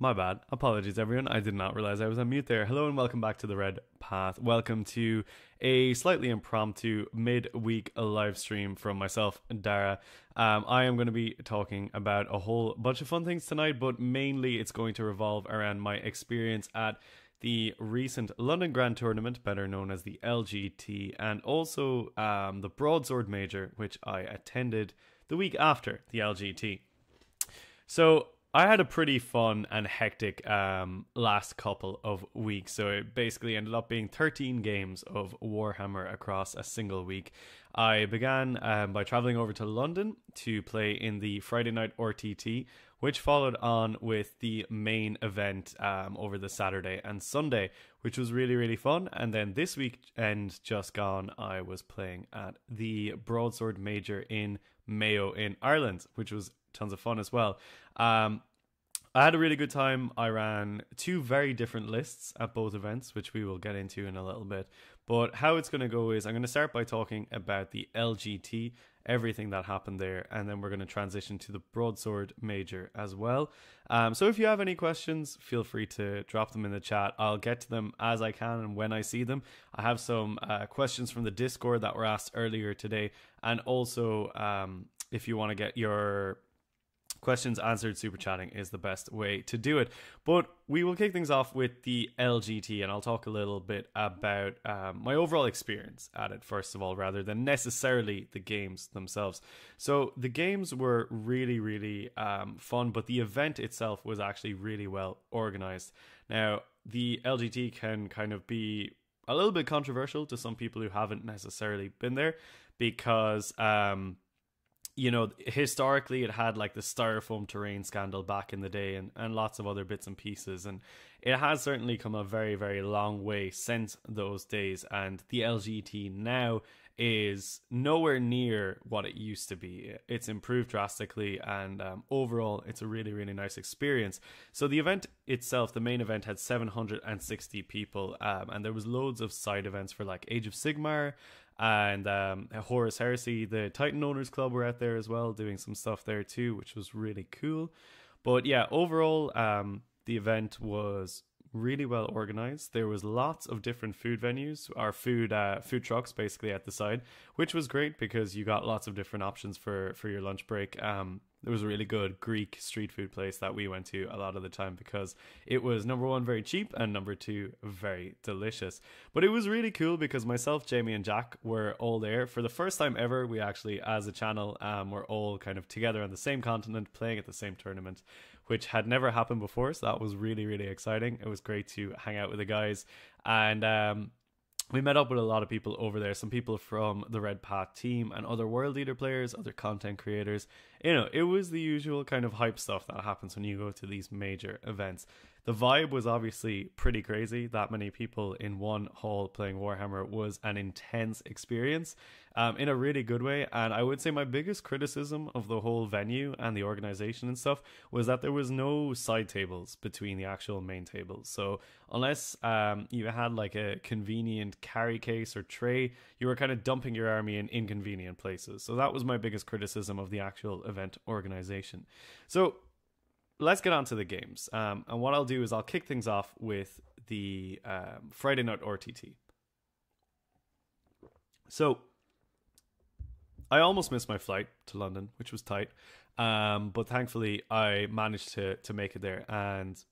My bad. Apologies, everyone. I did not realize I was on mute there. Hello and welcome back to the Red Path. Welcome to a slightly impromptu mid-week live stream from myself Dara. Um, I am going to be talking about a whole bunch of fun things tonight, but mainly it's going to revolve around my experience at the recent London Grand Tournament, better known as the LGT, and also um, the Broadsword Major, which I attended the week after the LGT. So I had a pretty fun and hectic um, last couple of weeks. So it basically ended up being 13 games of Warhammer across a single week. I began um, by traveling over to London to play in the Friday night RTT, which followed on with the main event um, over the Saturday and Sunday, which was really, really fun. And then this weekend, just gone, I was playing at the Broadsword Major in Mayo in Ireland, which was tons of fun as well. Um, I had a really good time. I ran two very different lists at both events, which we will get into in a little bit. But how it's going to go is I'm going to start by talking about the LGT, everything that happened there, and then we're going to transition to the Broadsword Major as well. Um, so if you have any questions, feel free to drop them in the chat. I'll get to them as I can and when I see them. I have some uh, questions from the Discord that were asked earlier today, and also um, if you want to get your questions answered super chatting is the best way to do it. But we will kick things off with the lgt and i'll talk a little bit about um, my overall experience at it first of all rather than necessarily the games themselves. So the games were really really um, fun but the event itself was actually really well organized. Now the lgt can kind of be a little bit controversial to some people who haven't necessarily been there because um, you know, historically it had like the styrofoam terrain scandal back in the day and, and lots of other bits and pieces. And it has certainly come a very, very long way since those days. And the LGT now is nowhere near what it used to be. It's improved drastically, and um, overall, it's a really, really nice experience. So the event itself, the main event, had 760 people, um, and there was loads of side events for like Age of Sigmar and um, Horus Heresy, the Titan Owners Club, were out there as well, doing some stuff there too, which was really cool. But yeah, overall, um, the event was really well organized. There was lots of different food venues, or food uh, food trucks, basically at the side, which was great because you got lots of different options for for your lunch break. Um, there was a really good Greek street food place that we went to a lot of the time because it was number one very cheap and number two very delicious. But it was really cool because myself, Jamie, and Jack were all there for the first time ever. We actually, as a channel, um, were all kind of together on the same continent, playing at the same tournament, which had never happened before. So that was really really exciting. It was great to hang out with the guys and um, we met up with a lot of people over there some people from the red path team and other World Eater players other content creators you know it was the usual kind of hype stuff that happens when you go to these major events the vibe was obviously pretty crazy that many people in one hall playing warhammer was an intense experience um, in a really good way. And I would say my biggest criticism of the whole venue and the organization and stuff was that there was no side tables between the actual main tables. So unless um, you had like a convenient carry case or tray, you were kind of dumping your army in inconvenient places. So that was my biggest criticism of the actual event organization. So let's get on to the games. Um, and what I'll do is I'll kick things off with the um, Friday night RTT. So I almost missed my flight to London, which was tight. Um, but thankfully, I managed to to make it there. And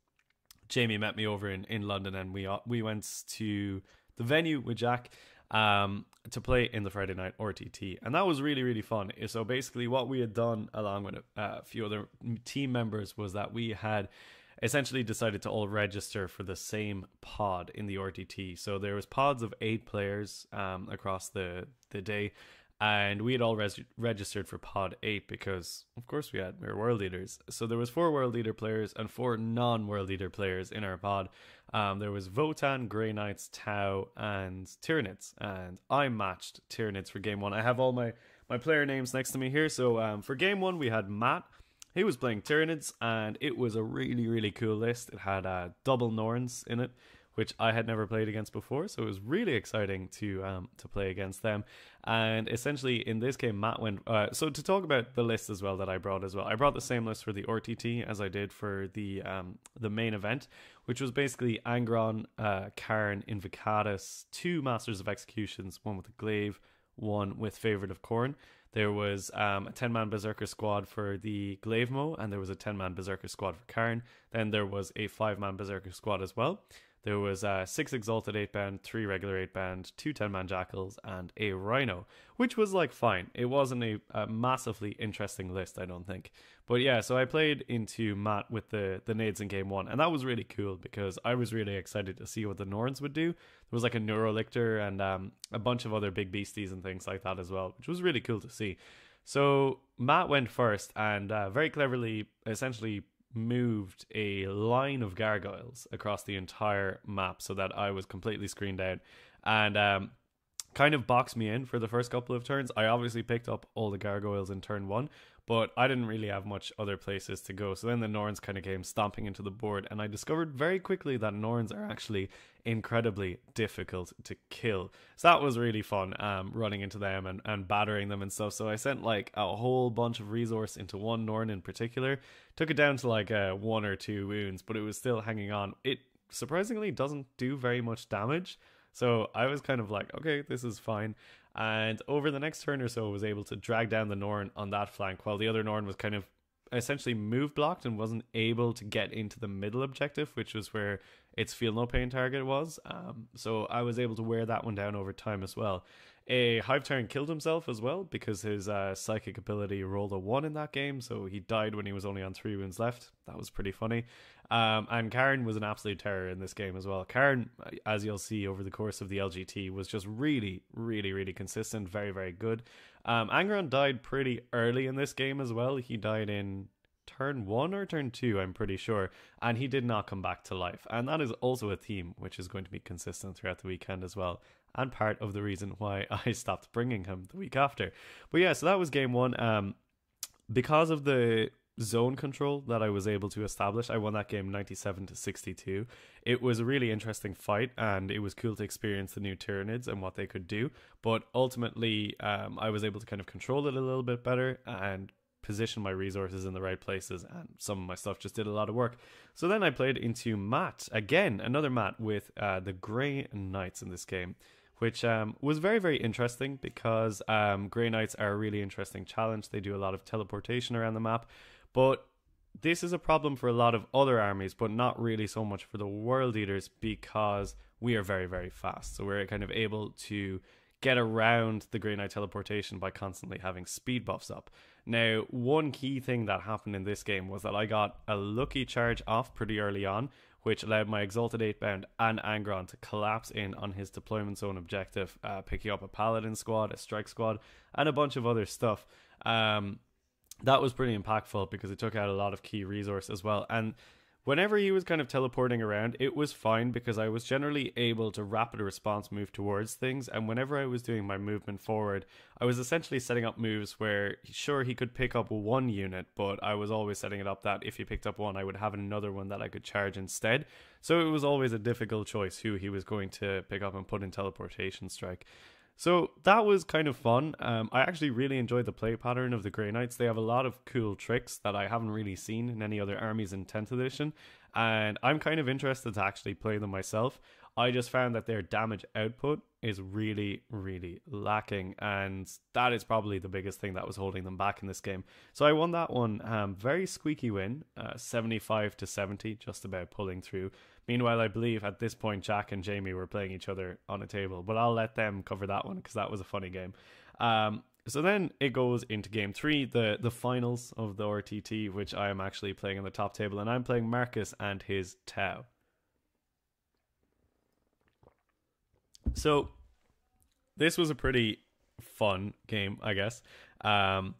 Jamie met me over in, in London, and we uh, we went to the venue with Jack um, to play in the Friday night RTT, and that was really really fun. So basically, what we had done along with a, few other team members was that we had essentially decided to all register for the same pod in the RTT. So there was pods of eight players um, across the the day, and we had all res- registered for pod 8 because of course we had we were World Eaters. So there was four World Eater players and four non-World Eater players in our pod. Um, there was Votann grey knights tau and tyranids. And i matched tyranids for game one. I have all my my player names next to me here. So um, for game one we had matt. He was playing tyranids and it was a really really cool list. It had uh, double norns in it which I had never played against before. So it was really exciting to um, to play against them. And essentially, in this game, Matt went. Uh, so to talk about the list as well that I brought as well, I brought the same list for the RTT as I did for the um, the main event, which was basically Angron, uh, Kharn, Invocatus, two Masters of Executions, one with a glaive, one with Favorite of Khorne. There was um, a 10 man Berserker squad for the glaive mo, and there was a 10 man Berserker squad for Kharn. Then there was a 5 man Berserker squad as well. There was uh, six exalted Eightbound, three regular Eightbound, two 10 man jackals, and a rhino, which was like fine. It wasn't a, a, massively interesting list, I don't think. But yeah, so I played into Matt with the the nids in game one, and that was really cool because I was really excited to see what the Norns would do. There was like a Neurolictor and um, a bunch of other big beasties and things like that as well, which was really cool to see. So Matt went first and uh, very cleverly, essentially moved a line of gargoyles across the entire map so that I was completely screened out. And um, kind of boxed me in for the first couple of turns. I obviously picked up all the gargoyles in turn one, but I didn't really have much other places to go. So then the Norns kind of came stomping into the board, and I discovered very quickly that Norns are actually incredibly difficult to kill. So that was really fun, um, running into them and, and battering them and stuff. So I sent like a whole bunch of resource into one Norn in particular, took it down to like uh, one or two wounds, but it was still hanging on. It surprisingly doesn't do very much damage. So I was kind of like, okay, this is fine. And over the next turn or so, was able to drag down the Norn on that flank, while the other Norn was kind of essentially move blocked and wasn't able to get into the middle objective, which was where its feel no pain target was. Um, so I was able to wear that one down over time as well. A Hive Tyrant killed himself as well because his uh, psychic ability rolled a one in that game, so he died when he was only on three wounds left. That was pretty funny. Um, and Kharn was an absolute terror in this game as well. Kharn, as you'll see over the course of the LGT, was just really, really, really consistent, very, very good. Um, Angron died pretty early in this game as well. He died in turn one or turn two, I'm pretty sure, and he did not come back to life. And that is also a theme which is going to be consistent throughout the weekend as well and part of the reason why I stopped bringing him the week after. But yeah, so that was game one. Um, because of the zone control that I was able to establish, I won that game 97 to 62. It was a really interesting fight, and it was cool to experience the new Tyranids and what they could do. But ultimately, um, I was able to kind of control it a little bit better and position my resources in the right places and some of my stuff just did a lot of work so then i played into matt again another matt with uh, the grey knights in this game which um, was very, very interesting because um, Grey Knights are a really interesting challenge. They do a lot of teleportation around the map, but this is a problem for a lot of other armies, but not really so much for the World Eaters because we are very, very fast. So we're kind of able to get around the Grey Knight teleportation by constantly having speed buffs up. Now, one key thing that happened in this game was that I got a lucky charge off pretty early on, which allowed my Exalted Eightbound and Angron to collapse in on his deployment zone objective, uh, picking up a Paladin squad, a Strike squad, and a bunch of other stuff. Um, that was pretty impactful because it took out a lot of key resource as well. And Whenever he was kind of teleporting around, it was fine because I was generally able to rapid response move towards things. And whenever I was doing my movement forward, I was essentially setting up moves where, sure, he could pick up one unit, but I was always setting it up that if he picked up one, I would have another one that I could charge instead. So it was always a difficult choice who he was going to pick up and put in teleportation strike. So that was kind of fun. Um, I actually really enjoyed the play pattern of the Grey Knights. They have a lot of cool tricks that I haven't really seen in any other armies in 10th edition, and I'm kind of interested to actually play them myself. I just found that their damage output is really, really lacking, and that is probably the biggest thing that was holding them back in this game. So I won that one, um, very squeaky win, uh, 75 to 70, just about pulling through. Meanwhile, I believe at this point Jack and Jamie were playing each other on a table, but I'll let them cover that one because that was a funny game. Um, so then it goes into game three, the the finals of the RTT, which I am actually playing on the top table, and I'm playing Marcus and his Tau. So this was a pretty fun game, I guess. Um,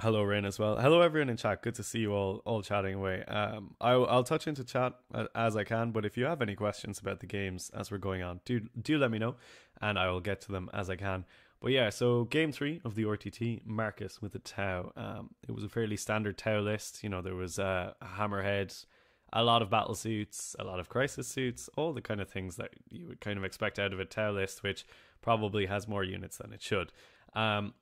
Hello, Rain, as well. Hello, everyone in chat. Good to see you all all chatting away. Um, I'll, I'll touch into chat as I can, but if you have any questions about the games as we're going on, do do let me know, and I will get to them as I can. But yeah, so game three of the RTT, Marcus with the Tau. Um, it was a fairly standard Tau list. You know, there was uh, a Hammerhead, a lot of battle suits, a lot of crisis suits, all the kind of things that you would kind of expect out of a Tau list, which probably has more units than it should. Um,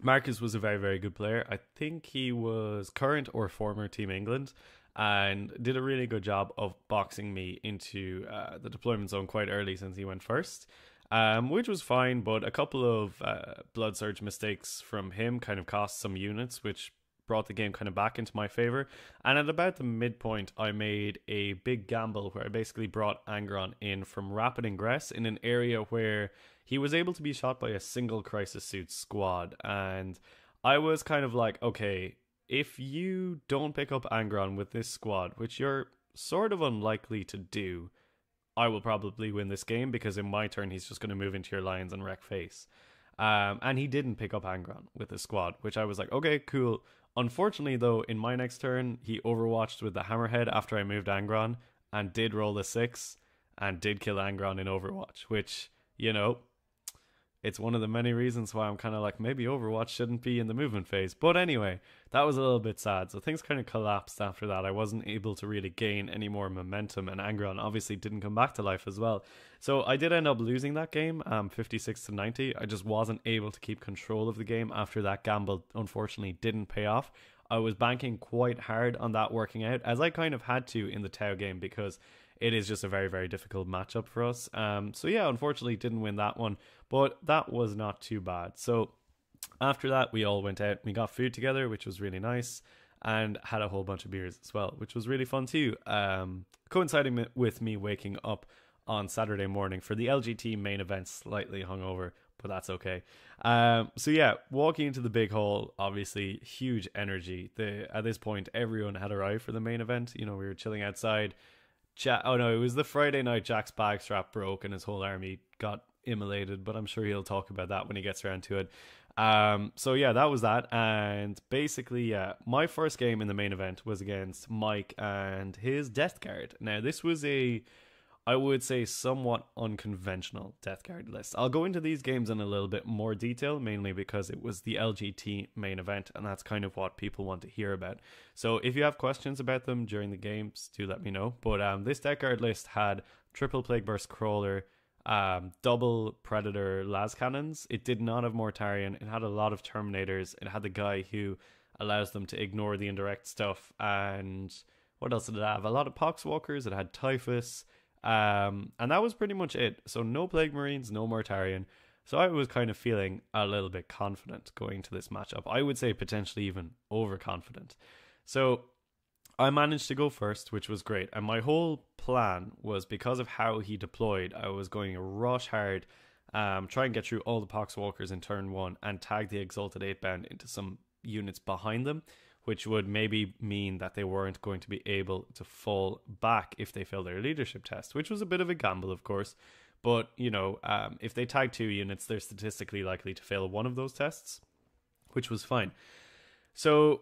Marcus was a very, very good player. I think he was current or former Team England and did a really good job of boxing me into uh, the deployment zone quite early since he went first. Um, which was fine, but a couple of uh, blood surge mistakes from him kind of cost some units, which brought the game kind of back into my favor. And at about the midpoint, I made a big gamble where I basically brought Angron in from Rapid Ingress in an area where he was able to be shot by a single crisis suit squad. And I was kind of like, okay, if you don't pick up Angron with this squad, which you're sort of unlikely to do, I will probably win this game because in my turn he's just going to move into your lines and wreck face. Um, and he didn't pick up Angron with his squad, which I was like, okay, cool. Unfortunately, though, in my next turn, he overwatched with the Hammerhead after I moved Angron and did roll the six and did kill Angron in Overwatch, which, you know, it's one of the many reasons why I'm kind of like maybe Overwatch shouldn't be in the movement phase. But anyway, that was a little bit sad. So things kind of collapsed after that. I wasn't able to really gain any more momentum, and Angron obviously didn't come back to life as well. So I did end up losing that game, um, 56 to 90. I just wasn't able to keep control of the game after that gamble. Unfortunately, didn't pay off. I was banking quite hard on that working out, as I kind of had to in the Tau game because it is just a very very difficult matchup for us. Um, so yeah, unfortunately didn't win that one, but that was not too bad. So after that, we all went out, we got food together, which was really nice, and had a whole bunch of beers as well, which was really fun too. Um, coinciding with me waking up on Saturday morning for the LGT main event, slightly hungover, but that's okay. Um, so yeah, walking into the big hall, obviously huge energy. The at this point, everyone had arrived for the main event. You know, we were chilling outside. Jack, oh no, it was the Friday night Jack's bag strap broke and his whole army got immolated, but I'm sure he'll talk about that when he gets around to it. Um, so yeah, that was that, and basically, yeah, my first game in the main event was against Mike and his Death Guard. Now, this was a I would say somewhat unconventional Death Guard list. I'll go into these games in a little bit more detail, mainly because it was the LGT main event, and that's kind of what people want to hear about. So if you have questions about them during the games, do let me know. But um, this Death Guard list had triple Plague Burst Crawler, um, double Predator las cannons. It did not have Mortarion. It had a lot of Terminators. It had the guy who allows them to ignore the indirect stuff. And what else did it have? A lot of Poxwalkers. It had Typhus. Um, and that was pretty much it. So no Plague Marines, no Mortarion. So I was kind of feeling a little bit confident going to this matchup. I would say potentially even overconfident. So I managed to go first, which was great. And my whole plan was because of how he deployed, I was going to rush hard, um, try and get through all the Poxwalkers in turn one and tag the Exalted Eightbound into some units behind them which would maybe mean that they weren't going to be able to fall back if they failed their leadership test, which was a bit of a gamble, of course. But, you know, um, if they tag two units, they're statistically likely to fail one of those tests, which was fine. So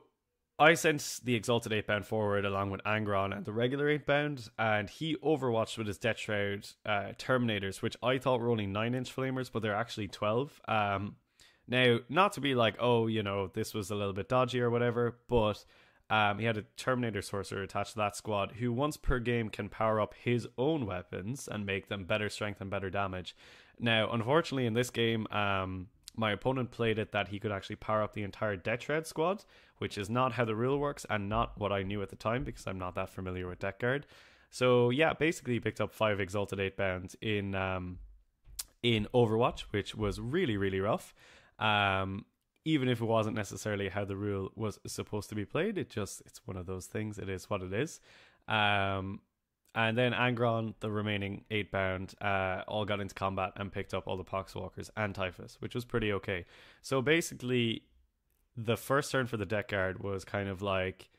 I sent the Exalted Eightbound forward along with Angron and the regular Eightbound, and he overwatched with his Death Shroud uh, Terminators, which I thought were only 9 inch flamers, but they're actually 12. Um, now, not to be like, oh, you know, this was a little bit dodgy or whatever, but um, he had a Terminator Sorcerer attached to that squad who once per game can power up his own weapons and make them better strength and better damage. Now, unfortunately, in this game, um, my opponent played it that he could actually power up the entire Shroud squad, which is not how the rule works and not what I knew at the time because I'm not that familiar with Death Guard. So yeah, basically he picked up five Exalted Eightbounds in um, in Overwatch, which was really really rough. Um, even if it wasn't necessarily how the rule was supposed to be played, it just it's one of those things. It is what it is. Um, and then Angron, the remaining Eightbound, uh, all got into combat and picked up all the Poxwalkers and Typhus, which was pretty okay. So basically, the first turn for the Death Guard was kind of like,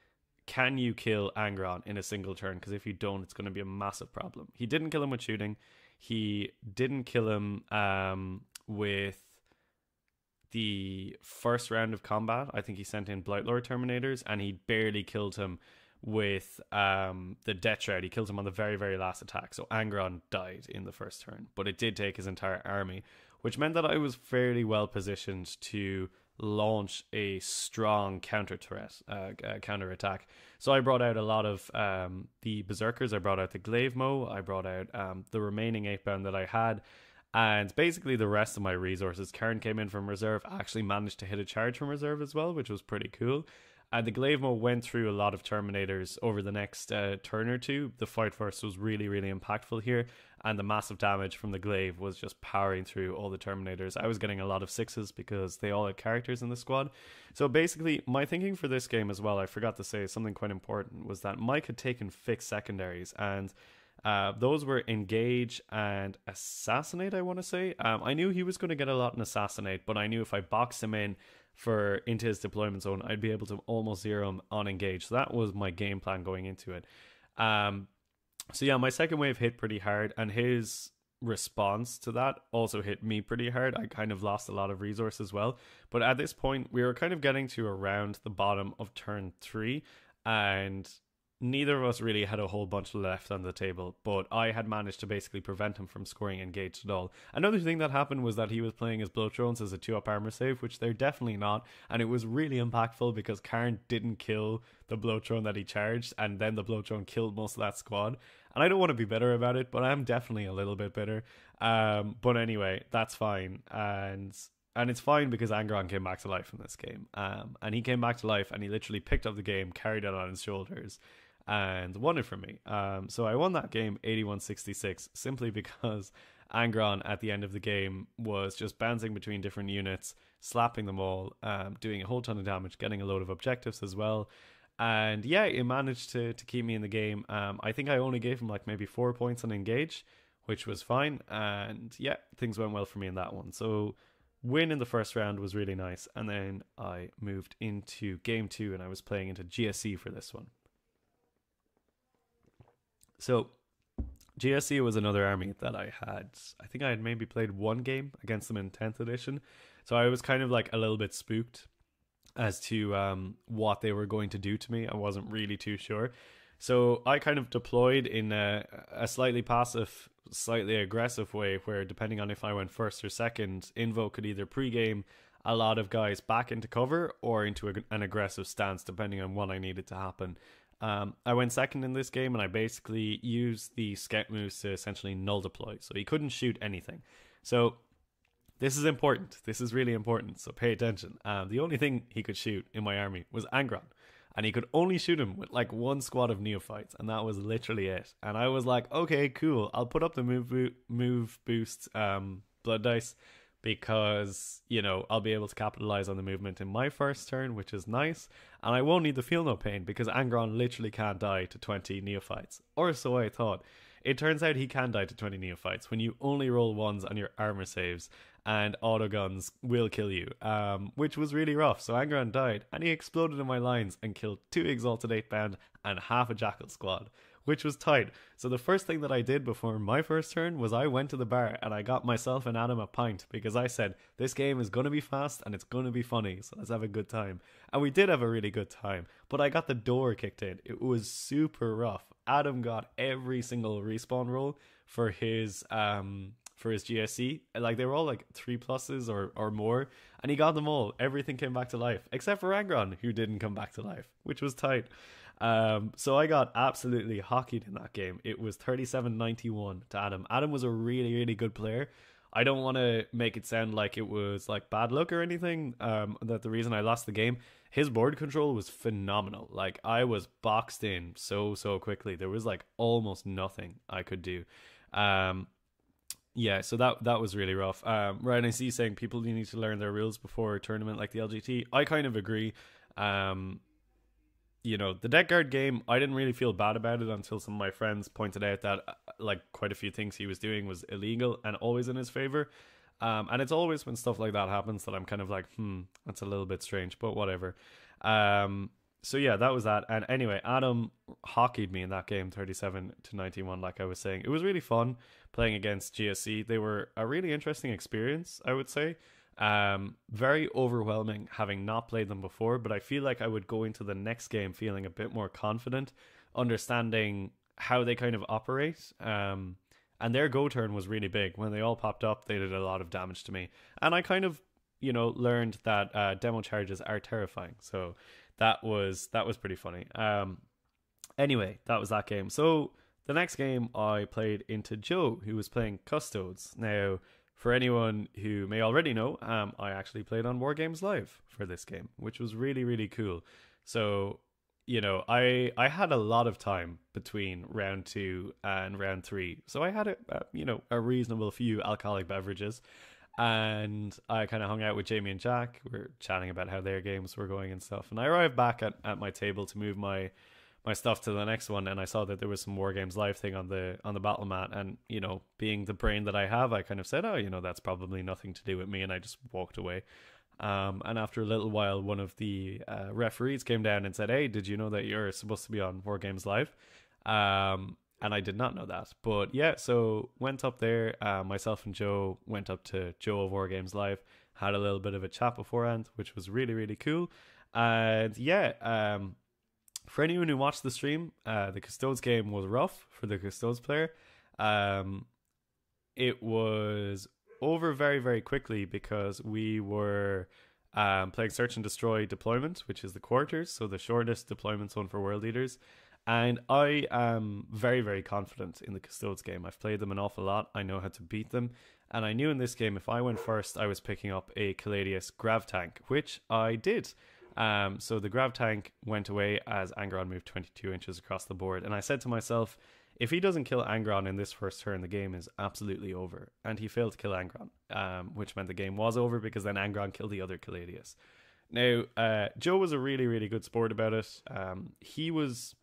can you kill Angron in a single turn? Because if you don't, it's going to be a massive problem. He didn't kill him with shooting. He didn't kill him um, with the first round of combat, I think he sent in Blightlord Terminators and he barely killed him with um, the Death Shroud. He killed him on the very, very last attack. So Angron died in the first turn, but it did take his entire army, which meant that I was fairly well positioned to launch a strong counter threat, uh, uh, counter attack. So I brought out a lot of um, the berserkers. I brought out the glaive mo. I brought out um, the remaining Eightbound that I had, and basically the rest of my resources. Kharn came in from reserve. Actually managed to hit a charge from reserve as well, which was pretty cool. And the glaive mo went through a lot of terminators over the next uh, turn or two. The fight Force was really, really impactful here, and the massive damage from the glaive was just powering through all the terminators. I was getting a lot of sixes because they all had characters in the squad. So basically, my thinking for this game as well, I forgot to say something quite important, was that Mike had taken fixed secondaries and. Uh, those were engage and assassinate. I want to say. Um, I knew he was going to get a lot in assassinate, but I knew if I boxed him in for into his deployment zone, I'd be able to almost zero him on engage. So that was my game plan going into it. Um, so yeah, my second wave hit pretty hard, and his response to that also hit me pretty hard. I kind of lost a lot of resource as well. But at this point, we were kind of getting to around the bottom of turn three, and neither of us really had a whole bunch left on the table, but I had managed to basically prevent him from scoring engaged at all. Another thing that happened was that he was playing his blow as a two up armor save, which they're definitely not, and it was really impactful because Kharn didn't kill the blow that he charged, and then the blow killed most of that squad. And I don't want to be bitter about it, but I'm definitely a little bit bitter. Um, but anyway, that's fine, and and it's fine because Angron came back to life in this game. Um, and he came back to life and he literally picked up the game, carried it on his shoulders, and won it for me. Um, so I won that game 81 66 simply because Angron at the end of the game was just bouncing between different units, slapping them all, um, doing a whole ton of damage, getting a load of objectives as well. And yeah, it managed to, to keep me in the game. Um, I think I only gave him like maybe four points on engage, which was fine. And yeah, things went well for me in that one. So win in the first round was really nice. And then I moved into game two and I was playing into GSC for this one. So GSC was another army that I had. I think I had maybe played one game against them in 10th edition. So I was kind of like a little bit spooked as to um, what they were going to do to me. I wasn't really too sure. So I kind of deployed in a, a slightly passive, slightly aggressive way where, depending on if I went first or second, Invo could either pregame a lot of guys back into cover or into a, an aggressive stance, depending on what I needed to happen. Um, I went second in this game and I basically used the scout moves to essentially null deploy. So he couldn't shoot anything. So this is important. This is really important. So pay attention. Um, the only thing he could shoot in my army was Angron. And he could only shoot him with like one squad of neophytes, and that was literally it. And I was like, okay, cool. I'll put up the move bo- move boost um, blood dice because you know I'll be able to capitalize on the movement in my first turn, which is nice, and I won't need the feel no pain because Angron literally can't die to twenty neophytes, or so I thought. It turns out he can die to 20 neophytes when you only roll ones on your armor saves, and auto guns will kill you, um, which was really rough. So Angron died, and he exploded in my lines and killed two Exalted Eightbound and half a Jackal squad, which was tight. So the first thing that I did before my first turn was I went to the bar and I got myself and Adam a pint because I said this game is going to be fast and it's going to be funny, so let's have a good time. And we did have a really good time, but I got the door kicked in. It was super rough. Adam got every single respawn roll for his um for his GSC. Like they were all like three pluses or or more, and he got them all. Everything came back to life except for Angron, who didn't come back to life, which was tight. Um, so I got absolutely hockeyed in that game. It was 37-91 to Adam. Adam was a really, really good player. I don't want to make it sound like it was like bad luck or anything. Um, that the reason I lost the game, his board control was phenomenal. Like I was boxed in so so quickly. There was like almost nothing I could do. Um, yeah, so that that was really rough. Um, right, I see you saying people need to learn their rules before a tournament like the LGT. I kind of agree. Um, you know, the Death Guard game, I didn't really feel bad about it until some of my friends pointed out that uh, like quite a few things he was doing was illegal and always in his favor. Um, and it's always when stuff like that happens that I'm kind of like, hmm, that's a little bit strange, but whatever. Um, so yeah, that was that. And anyway, Adam hockeyed me in that game, 37 to 91, like I was saying. It was really fun playing against GSC. They were a really interesting experience, I would say. Um, very overwhelming having not played them before, but I feel like I would go into the next game feeling a bit more confident, understanding how they kind of operate. Um, and their go turn was really big. When they all popped up, they did a lot of damage to me. And I kind of, you know learned that uh, demo charges are terrifying. So that was that was pretty funny. Um, anyway, that was that game. So the next game I played into Joe, who was playing Custodes. Now, for anyone who may already know, um, I actually played on War Games Live for this game, which was really really cool. So you know, I I had a lot of time between round two and round three, so I had a, a you know a reasonable few alcoholic beverages, and I kind of hung out with Jamie and Jack. We are chatting about how their games were going and stuff, and I arrived back at, at my table to move my my stuff to the next one, and I saw that there was some War Games Live thing on the on the battle mat, and you know, being the brain that I have, I kind of said, oh, you know, that's probably nothing to do with me, and I just walked away. Um, and after a little while, one of the uh, referees came down and said, "Hey, did you know that you're supposed to be on War Games Live?" Um, and I did not know that. But yeah, so went up there. Uh, myself and Joe went up to Joe of War Games Live, had a little bit of a chat beforehand, which was really really cool. And yeah, um, for anyone who watched the stream, uh, the Custodes game was rough for the Custodes player. Um, it was over very very quickly because we were um, playing search and destroy deployment, which is the quarters, so the shortest deployment zone for World Eaters. And I am very, very confident in the Custodes game. I've played them an awful lot. I know how to beat them. And I knew in this game, if I went first, I was picking up a Caladius Grav Tank, which I did. Um, so the Grav Tank went away as Angron moved 22 inches across the board. And I said to myself, if he doesn't kill Angron in this first turn, the game is absolutely over. And he failed to kill Angron, um, which meant the game was over because then Angron killed the other Caladius. Now, uh, Joe was a really, really good sport about it. Um, he was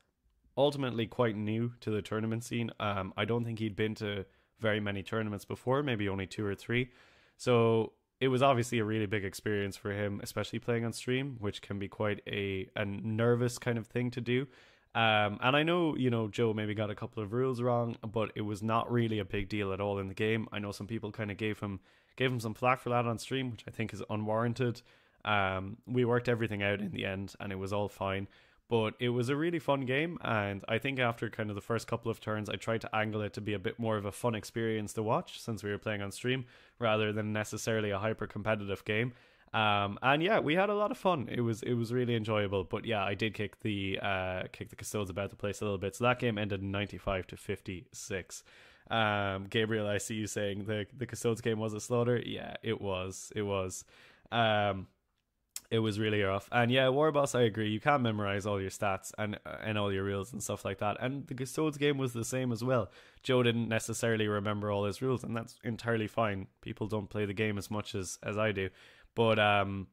ultimately quite new to the tournament scene. Um, I don't think he'd been to very many tournaments before, maybe only two or three. So it was obviously a really big experience for him, especially playing on stream, which can be quite a, a nervous kind of thing to do. Um, and I know, you know, Joe maybe got a couple of rules wrong, but it was not really a big deal at all in the game. I know some people kind of gave him gave him some flack for that on stream, which I think is unwarranted. Um, we worked everything out in the end, and it was all fine. But it was a really fun game, and I think after kind of the first couple of turns, I tried to angle it to be a bit more of a fun experience to watch since we were playing on stream rather than necessarily a hyper competitive game. Um, and yeah, we had a lot of fun. It was it was really enjoyable. But yeah, I did kick the uh, kick the Custodes about the place a little bit. So that game ended ninety five to fifty six. Um, Gabriel, I see you saying the the Custodes game was a slaughter. Yeah, it was. It was. Um, it was really rough. And yeah, Warboss, I agree. You can't memorize all your stats and and all your rules and stuff like that. And the Custodes game was the same as well. Joe didn't necessarily remember all his rules, and that's entirely fine. People don't play the game as much as as I do. But um,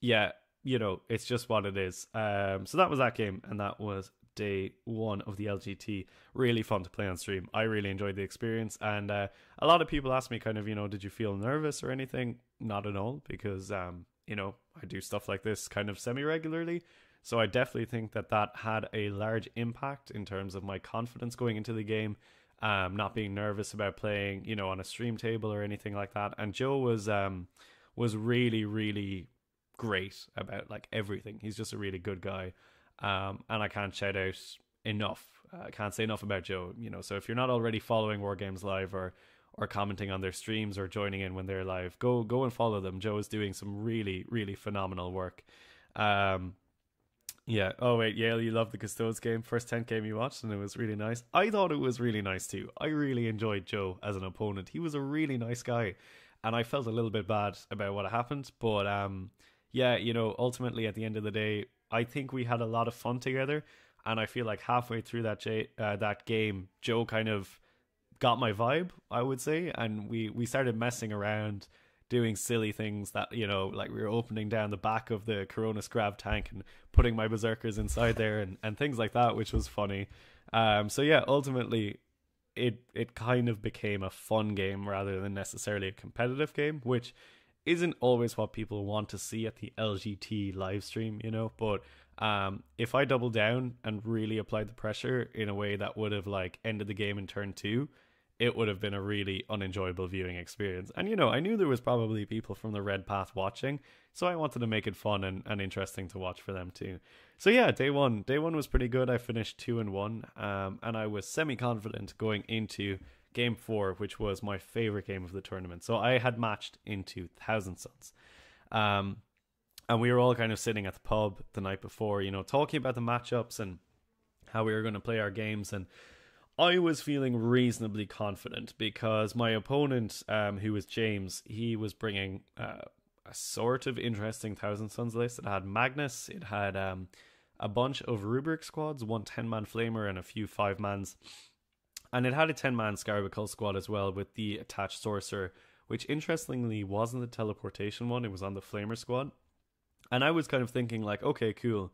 yeah, you know, it's just what it is. Um, so that was that game, and that was day one of the LGT. Really fun to play on stream. I really enjoyed the experience, and uh, a lot of people asked me, kind of, you know, did you feel nervous or anything? Not at all, because um, you know, I do stuff like this kind of semi regularly. So I definitely think that that had a large impact in terms of my confidence going into the game. Um, not being nervous about playing, you know, on a stream table or anything like that. And Joe was um was really, really great about like everything. He's just a really good guy. Um, and I can't shout out enough. Uh, I can't say enough about Joe. You know, so if you're not already following War Games Live or or commenting on their streams or joining in when they're live, go go and follow them. Joe is doing some really really phenomenal work. Um, yeah. Oh wait, Yale, you love the Custodes game. First ten game you watched, and it was really nice. I thought it was really nice too. I really enjoyed Joe as an opponent. He was a really nice guy and I felt a little bit bad about what happened. But um, yeah, you know, ultimately at the end of the day, I think we had a lot of fun together, and I feel like halfway through that J- uh, that game, Joe kind of got my vibe, I would say, and we we started messing around. Doing silly things that you know, like we were opening down the back of the Coronus Grav tank and putting my berserkers inside there, and, and things like that, which was funny. Um, so yeah, ultimately, it it kind of became a fun game rather than necessarily a competitive game, which isn't always what people want to see at the LGT live stream, you know. But um, if I doubled down and really applied the pressure in a way that would have like ended the game in turn two, it would have been a really unenjoyable viewing experience. And you know, I knew there was probably people from the Red Path watching, so I wanted to make it fun and, and interesting to watch for them too. So yeah, day one, day one was pretty good. I finished two and one, um, and I was semi confident going into game four, which was my favorite game of the tournament. So I had matched into Thousand Sons. Um, and we were all kind of sitting at the pub the night before, you know, talking about the matchups and how we were going to play our games. And I was feeling reasonably confident because my opponent, um, who was James, he was bringing uh, a sort of interesting Thousand Sons list. It had Magnus, it had um, a bunch of Rubric squads, one 10 man Flamer, and a few 5 mans. And it had a 10 man Scarab Occult squad as well with the attached Sorcerer, which interestingly wasn't the teleportation one, it was on the Flamer squad. And I was kind of thinking, like, okay, cool.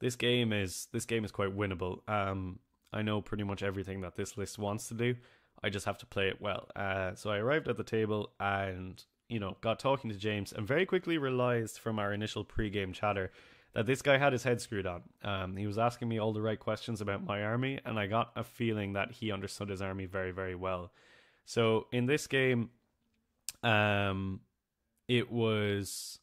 This game is this game is quite winnable. Um, I know pretty much everything that this list wants to do. I just have to play it well. Uh, so I arrived at the table and you know got talking to James and very quickly realized from our initial pre-game chatter that this guy had his head screwed on. Um, he was asking me all the right questions about my army, and I got a feeling that he understood his army very, very well. So in this game, um, it was.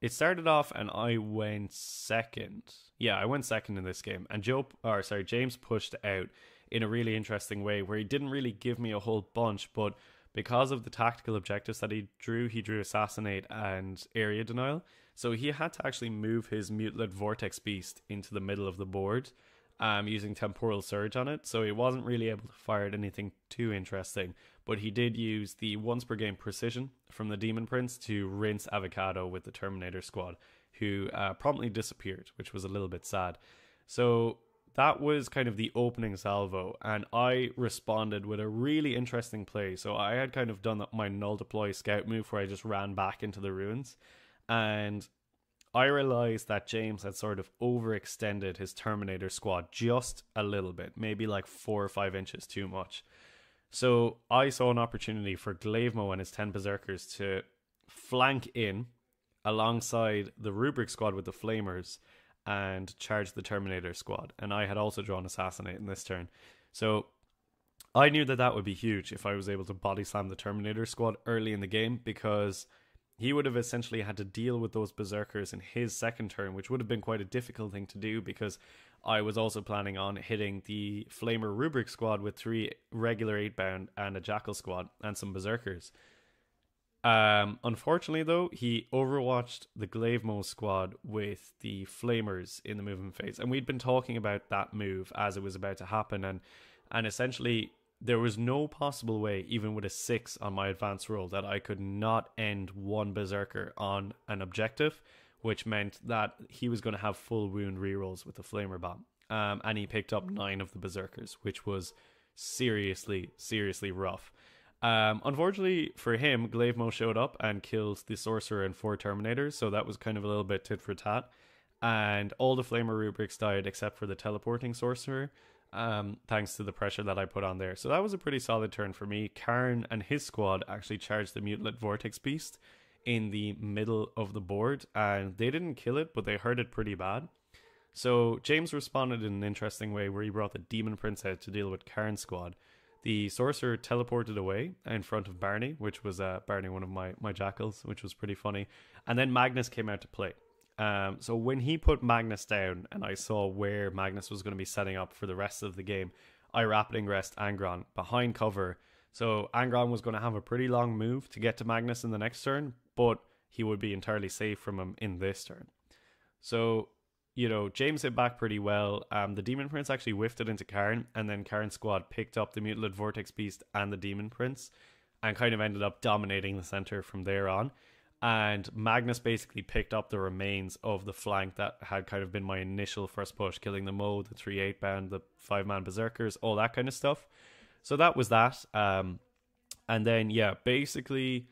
It started off, and I went second. Yeah, I went second in this game, and Joe, or sorry, James pushed out in a really interesting way, where he didn't really give me a whole bunch, but because of the tactical objectives that he drew, he drew assassinate and area denial. So he had to actually move his Mutalith vortex beast into the middle of the board, um, using temporal surge on it. So he wasn't really able to fire at anything too interesting. But he did use the once per game precision from the Demon Prince to rinse Avocado with the Terminator squad, who uh, promptly disappeared, which was a little bit sad. So that was kind of the opening salvo, and I responded with a really interesting play. So I had kind of done my null deploy scout move where I just ran back into the ruins, and I realized that James had sort of overextended his Terminator squad just a little bit, maybe like four or five inches too much. So I saw an opportunity for glaive mo and his 10 Berserkers to flank in alongside the Rubric squad with the Flamers and charge the Terminator squad. And I had also drawn Assassinate in this turn. So I knew that that would be huge if I was able to body slam the Terminator squad early in the game because he would have essentially had to deal with those berserkers in his second turn, which would have been quite a difficult thing to do because I was also planning on hitting the Flamer Rubric squad with three regular eight bound and a Jackal squad and some berserkers. Um, unfortunately, though, he overwatched the glaive mo squad with the Flamers in the movement phase, and we'd been talking about that move as it was about to happen, and and essentially there was no possible way, even with a six on my advance roll, that I could not end one berserker on an objective, which meant that he was going to have full wound rerolls with the flamer bomb. Um, and he picked up nine of the berserkers, which was seriously, seriously rough. Um, unfortunately for him, glaive mo showed up and killed the sorcerer and four terminators, so that was kind of a little bit tit for tat. And all the flamer rubrics died except for the teleporting sorcerer, um, thanks to the pressure that I put on there. So that was a pretty solid turn for me. Kharn and his squad actually charged the Mutalith Vortex Beast in the middle of the board, and they didn't kill it, but they hurt it pretty bad. So James responded in an interesting way where he brought the Demon Prince out to deal with Kharn's squad. The sorcerer teleported away in front of Barney, which was uh, Barney, one of my, my jackals, which was pretty funny. And then Magnus came out to play. Um, so when he put Magnus down and I saw where Magnus was going to be setting up for the rest of the game, I rapid ingressed Angron behind cover. So Angron was going to have a pretty long move to get to Magnus in the next turn, but he would be entirely safe from him in this turn. So, you know, James hit back pretty well. Um, the Demon Prince actually whiffed it into Kharn, and then Kharn's squad picked up the Mutalith Vortex Beast and the Demon Prince and kind of ended up dominating the center from there on and Magnus basically picked up the remains of the flank that had kind of been my initial first push, killing the Mo, the 3 Eightbound, the 5 man berserkers, all that kind of stuff. So that was that. Um, and then, yeah, basically,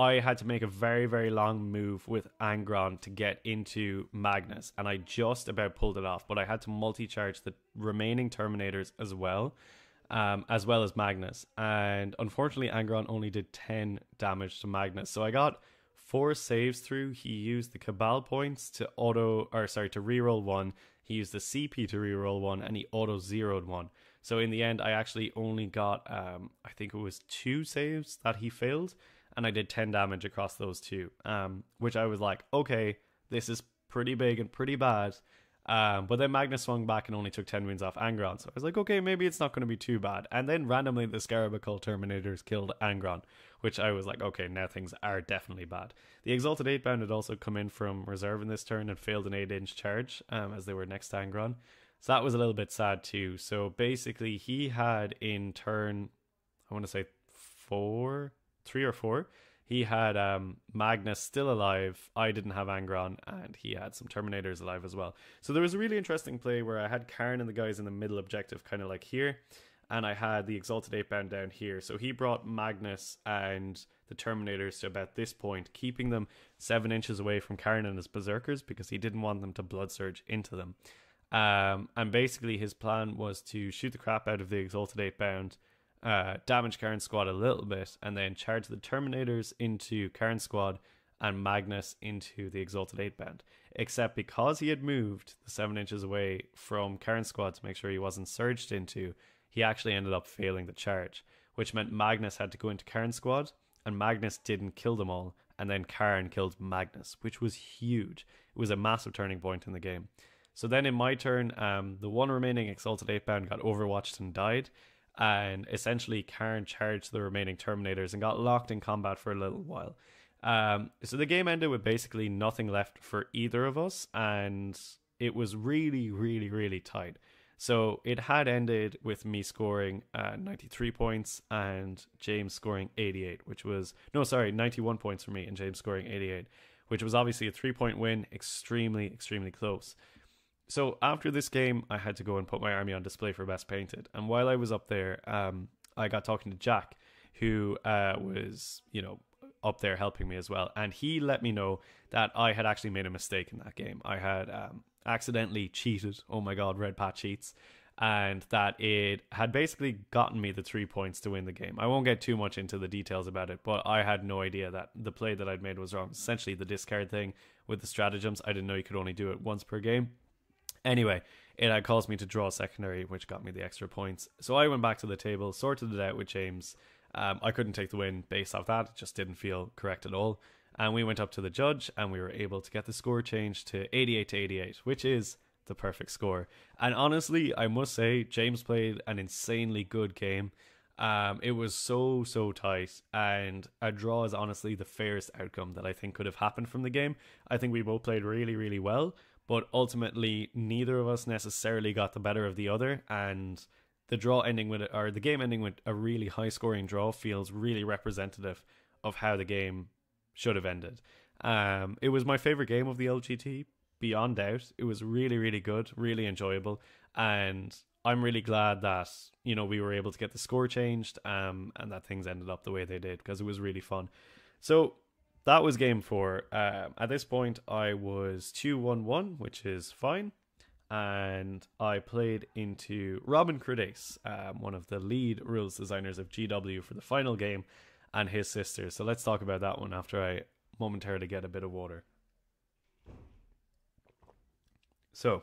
I had to make a very, very long move with Angron to get into Magnus, and I just about pulled it off, but I had to multi charge the remaining Terminators as well um, as well as Magnus. And unfortunately, Angron only did 10 damage to Magnus. So I got four saves through. He used the Cabal points to auto, or sorry, to reroll one. He used the CP to reroll one, and he auto zeroed one. So in the end, I actually only got, um, I think it was two saves that he failed, and I did 10 damage across those two, um, which I was like, okay, this is pretty big and pretty bad. Um, but then Magnus swung back and only took 10 wounds off Angron. So I was like, okay, maybe it's not going to be too bad. And then randomly the Scarab Occult Terminators killed Angron, which I was like, okay, now things are definitely bad. The Exalted Eightbound had also come in from reserve in this turn and failed an 8 inch charge um, as they were next to Angron. So that was a little bit sad too. So basically, he had in turn, I want to say four, three or four, he had um, Magnus still alive. I didn't have Angron, and he had some Terminators alive as well. So there was a really interesting play where I had Kharn and the guys in the middle objective, kind of like here, and I had the Exalted Eightbound down here. So he brought Magnus and the Terminators to about this point, keeping them seven inches away from Kharn and his Berserkers because he didn't want them to blood surge into them. Um, and basically, his plan was to shoot the crap out of the Exalted Eightbound uh, damage Kharn squad a little bit, and then charge the Terminators into Kharn squad and Magnus into the Exalted Eightbound. Except because he had moved the 7 inches away from Kharn squad to make sure he wasn't surged into, he actually ended up failing the charge, which meant Magnus had to go into Kharn squad, and Magnus didn't kill them all, and then Kharn killed Magnus, which was huge. It was a massive turning point in the game. So then in my turn, um, the one remaining Exalted Eightbound got overwatched and died, and essentially Kharn charged the remaining Terminators and got locked in combat for a little while. Um, so the game ended with basically nothing left for either of us, and it was really, really, really tight. So it had ended with me scoring uh, 93 points and James scoring 88, which was no, sorry, 91 points for me and James scoring 88, which was obviously a three point win, extremely, extremely close. So after this game, I had to go and put my army on display for best painted. And while I was up there, um, I got talking to Jack, who uh, was, you know, up there helping me as well. And he let me know that I had actually made a mistake in that game. I had um, accidentally cheated. Oh my god, Red Path cheats. And that it had basically gotten me the three points to win the game. I won't get too much into the details about it, but I had no idea that the play that I'd made was wrong. Essentially, the discard thing with the stratagems, I didn't know you could only do it once per game. Anyway, it had caused me to draw secondary, which got me the extra points. So I went back to the table, sorted it out with James. Um, I couldn't take the win based off that; it just didn't feel correct at all. And we went up to the judge, and we were able to get the score changed to 88 to 88, which is the perfect score. And honestly, I must say, James played an insanely good game. Um, it was so so tight, and a draw is honestly the fairest outcome that I think could have happened from the game. I think we both played really really well, but ultimately neither of us necessarily got the better of the other and the draw ending with it or the game ending with a really high scoring draw feels really representative of how the game should have ended. Um, it was my favorite game of the lgt beyond doubt. It was really really good really enjoyable and i'm really glad that you know we were able to get the score changed um, and that things ended up the way they did because it was really fun. So that was game four. Um, at this point, I was 2 1 1, which is fine. And I played into Robin Cruddace, um, one of the lead rules designers of GW for the final game, and his sister. So let's talk about that one after I momentarily get a bit of water. So,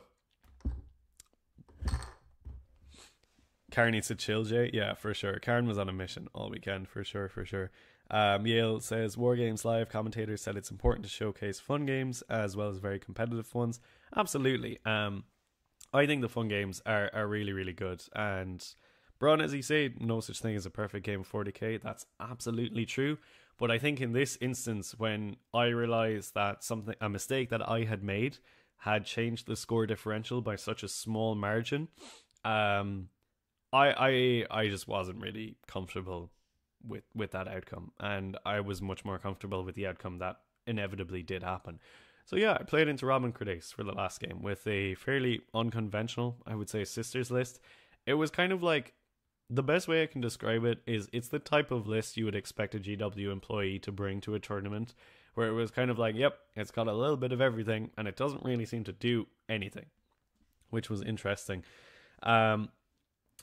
Kharn needs to chill, Jay. Yeah, for sure. Kharn was on a mission all weekend, for sure, for sure. Um, Yale says War Games Live commentators said it's important to showcase fun games as well as very competitive ones. Absolutely. Um, I think the fun games are, are really, really good. And Braun, as you say, no such thing as a perfect game of 40k. That's absolutely true. But I think in this instance, when I realized that something, a mistake that I had made, had changed the score differential by such a small margin, um, I I I just wasn't really comfortable with with that outcome, and I was much more comfortable with the outcome that inevitably did happen. So yeah, I played into Robin Cruddace for the last game with a fairly unconventional, I would say, sisters list. It was kind of like the best way I can describe it is it's the type of list you would expect a GW employee to bring to a tournament, where it was kind of like, yep, it's got a little bit of everything, and it doesn't really seem to do anything, which was interesting. Um,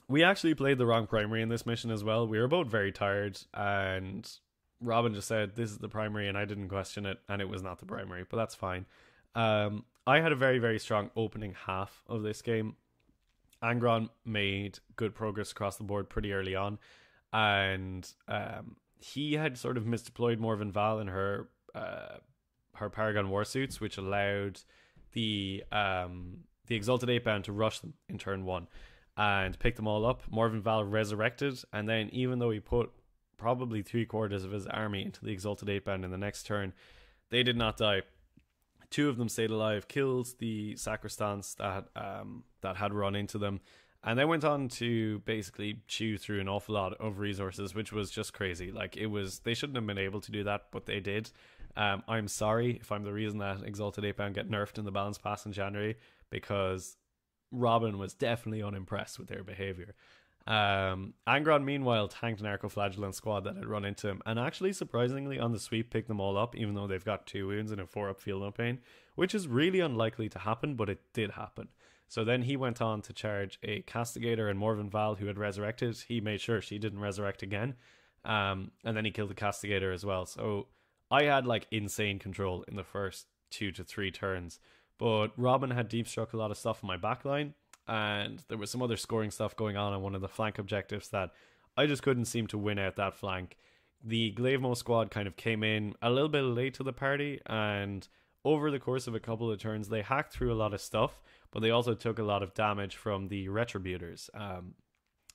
we actually played the wrong primary in this mission as well. We were both very tired, and Robin just said, This is the primary, and I didn't question it, and it was not the primary, but that's fine. Um, I had a very, very strong opening half of this game. Angron made good progress across the board pretty early on, and um, he had sort of misdeployed Morvenn Vahl in her uh, her Paragon war suits, which allowed the um, the Exalted Eightbound to rush them in turn one and pick them all up. Morvenn Vahl resurrected, and then even though he put probably three quarters of his army into the Exalted Eightbound in the next turn, they did not die. Two of them stayed alive, killed the sacresants that um, that had run into them, and they went on to basically chew through an awful lot of resources, which was just crazy. Like it was, they shouldn't have been able to do that, but they did. Um, I'm sorry if I'm the reason that Exalted Eightbound get nerfed in the balance pass in January because Robin was definitely unimpressed with their behavior. Um, Angron, meanwhile, tanked an Arcoflagellant squad that had run into him, and actually, surprisingly, on the sweep, picked them all up, even though they've got two wounds and a four up field no pain, which is really unlikely to happen, but it did happen. So then he went on to charge a Castigator and Morvenn Vahl, who had resurrected. He made sure she didn't resurrect again, um, and then he killed the Castigator as well. So I had like insane control in the first two to three turns, but Robin had deep struck a lot of stuff in my backline and there was some other scoring stuff going on on one of the flank objectives that I just couldn't seem to win out that flank. The Glaive Mo squad kind of came in a little bit late to the party, and over the course of a couple of turns, they hacked through a lot of stuff, but they also took a lot of damage from the Retributors. Um,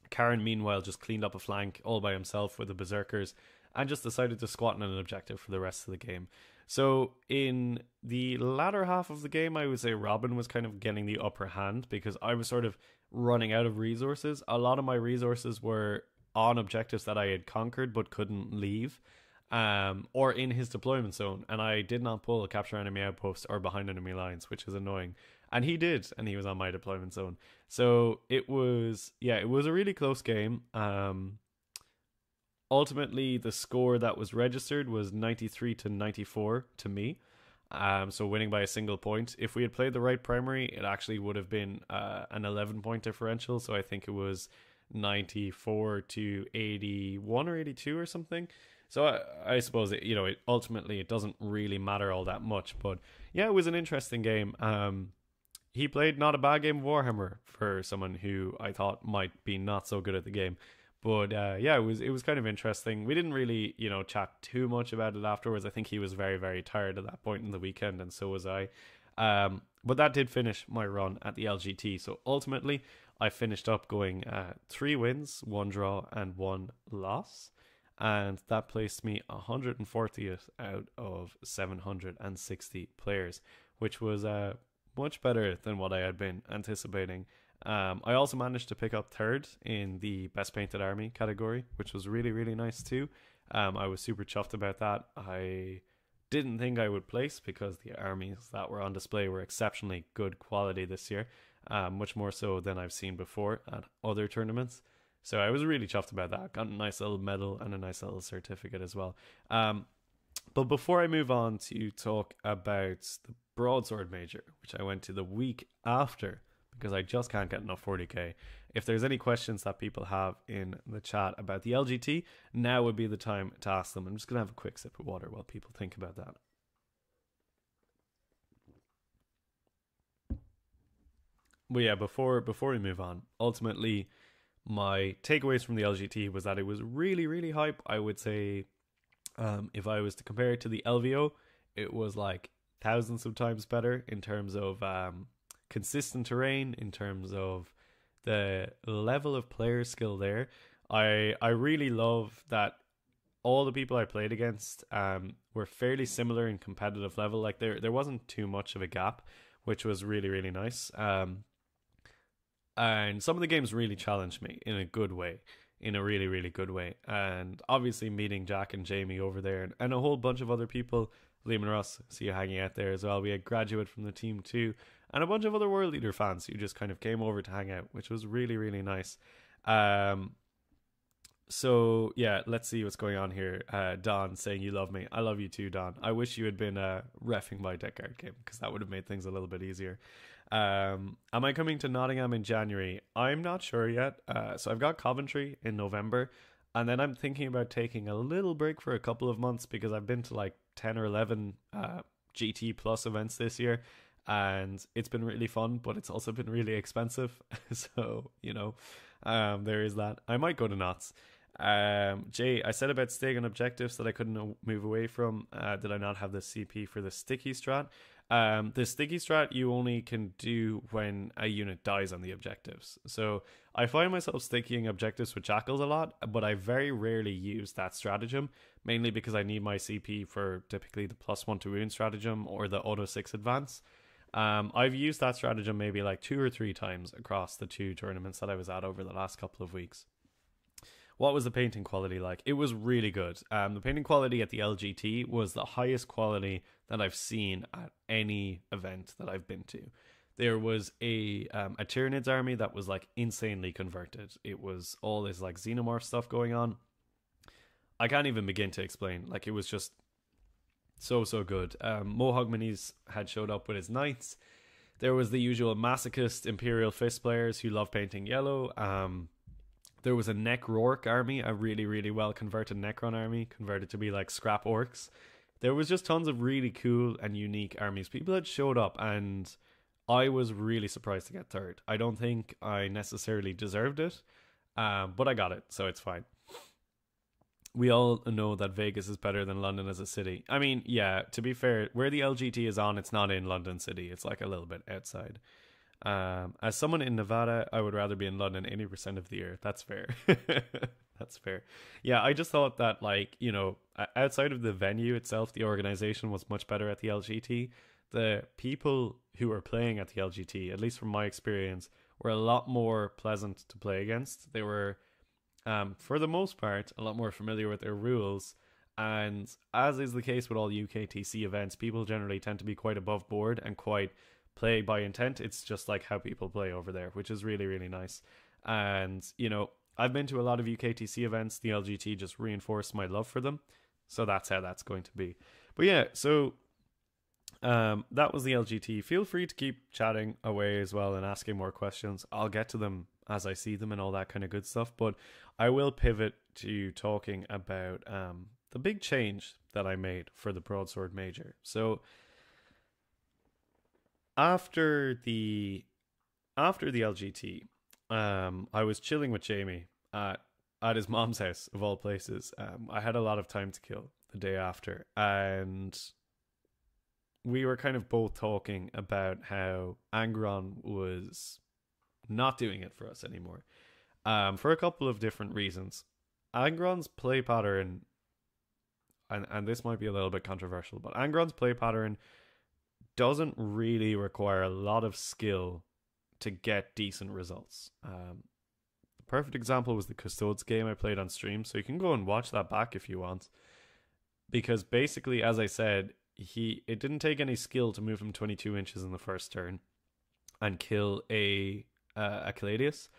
Kharn, meanwhile, just cleaned up a flank all by himself with the Berserkers and just decided to squat on an objective for the rest of the game. So in the latter half of the game, I would say Robin was kind of getting the upper hand because I was sort of running out of resources. A lot of my resources were on objectives that I had conquered but couldn't leave. Um, or in his deployment zone, and I did not pull a capture enemy outpost or behind enemy lines, which is annoying. And he did, and he was on my deployment zone. So it was, yeah, it was a really close game. Um, ultimately the score that was registered was 93 to 94 to me. Um, so winning by a single point. If we had played the right primary it actually would have been uh, an 11 point differential. So i think it was 94 to 81 or 82 or something. So I, I suppose it, you know it ultimately it doesn't really matter all that much but yeah it was an interesting game. Um, he played not a bad game of warhammer for someone who i thought might be not so good at the game but uh, yeah, it was it was kind of interesting. We didn't really you know chat too much about it afterwards. I think he was very very tired at that point in the weekend, and so was I. Um, but that did finish my run at the LGT. So ultimately, I finished up going uh, three wins, one draw, and one loss, and that placed me 140th out of 760 players, which was uh, much better than what I had been anticipating. Um, I also managed to pick up third in the best painted army category, which was really really nice too. Um, I was super chuffed about that. I didn't think I would place because the armies that were on display were exceptionally good quality this year, um, much more so than I've seen before at other tournaments. So I was really chuffed about that. Got a nice little medal and a nice little certificate as well. Um, but before I move on to talk about the broadsword major, which I went to the week after because I just can't get enough 40k. If there's any questions that people have in the chat about the LGT, now would be the time to ask them. I'm just going to have a quick sip of water while people think about that. But yeah, before before we move on, ultimately my takeaways from the LGT was that it was really really hype. I would say um, if I was to compare it to the LVO, it was like thousands of times better in terms of um, consistent terrain, in terms of the level of player skill there. I I really love that all the people I played against um, were fairly similar in competitive level. Like there there wasn't too much of a gap, which was really really nice. Um, and some of the games really challenged me in a good way, in a really really good way. And obviously meeting Jack and Jamie over there, and, and a whole bunch of other people. Liam and Ross, see you hanging out there as well. We had graduate from the team too and a bunch of other World Eater fans who just kind of came over to hang out, which was really, really nice. Um, so yeah, let's see what's going on here. Uh, Don saying you love me. I love you too, Don. I wish you had been uh, refing my Death Guard game because that would have made things a little bit easier. Um, am I coming to Nottingham in January? I'm not sure yet. Uh, so I've got Coventry in November, and then I'm thinking about taking a little break for a couple of months because I've been to like ten or eleven uh, GT Plus events this year, and it's been really fun, but it's also been really expensive. so you know, um, there is that. I might go to Notts. Um, Jay, I said about staying on objectives that I couldn't move away from. Uh, did I not have the CP for the sticky strat? Um, the sticky strat you only can do when a unit dies on the objectives. So I find myself sticking objectives with jackals a lot, but I very rarely use that stratagem, mainly because I need my CP for typically the plus one to wound stratagem or the auto six advance. Um, I've used that stratagem maybe like two or three times across the two tournaments that I was at over the last couple of weeks. What was the painting quality like? It was really good. Um, the painting quality at the LGT was the highest quality that I've seen at any event that I've been to. There was a um, a Tyranids army that was like insanely converted. It was all this like xenomorph stuff going on. I can't even begin to explain. Like it was just so so good. Um, Mohawk had showed up with his knights. There was the usual masochist Imperial Fist players who love painting yellow. Um, there was a Necrorc army, a really, really well converted Necron army, converted to be like scrap orcs. There was just tons of really cool and unique armies. People had showed up, and I was really surprised to get third. I don't think I necessarily deserved it, um, but I got it, so it's fine. We all know that Vegas is better than London as a city. I mean, yeah, to be fair, where the LGT is on, it's not in London City. It's like a little bit outside. Um, as someone in Nevada, I would rather be in London 80% of the year. That's fair. That's fair. Yeah, I just thought that, like, you know, outside of the venue itself, the organization was much better at the LGT. The people who were playing at the LGT, at least from my experience, were a lot more pleasant to play against. They were, um, for the most part, a lot more familiar with their rules. And as is the case with all UKTC events, people generally tend to be quite above board and quite play by intent. It's just like how people play over there, which is really, really nice. And, you know, I've been to a lot of UKTC events. The LGT just reinforced my love for them. So that's how that's going to be. But yeah, so um, that was the LGT. Feel free to keep chatting away as well and asking more questions. I'll get to them as I see them and all that kind of good stuff. But I will pivot to talking about um, the big change that I made for the Broadsword Major. So after the after the LGT, um, I was chilling with Jamie at at his mom's house of all places. Um, I had a lot of time to kill the day after, and we were kind of both talking about how Angron was not doing it for us anymore, um, for a couple of different reasons. Angron's play pattern, and and this might be a little bit controversial, but Angron's play pattern doesn't really require a lot of skill to get decent results. Um, the perfect example was the Custodes game I played on stream, so you can go and watch that back if you want. Because basically, as I said, he it didn't take any skill to move him 22 inches in the first turn and kill a uh, a Caladius,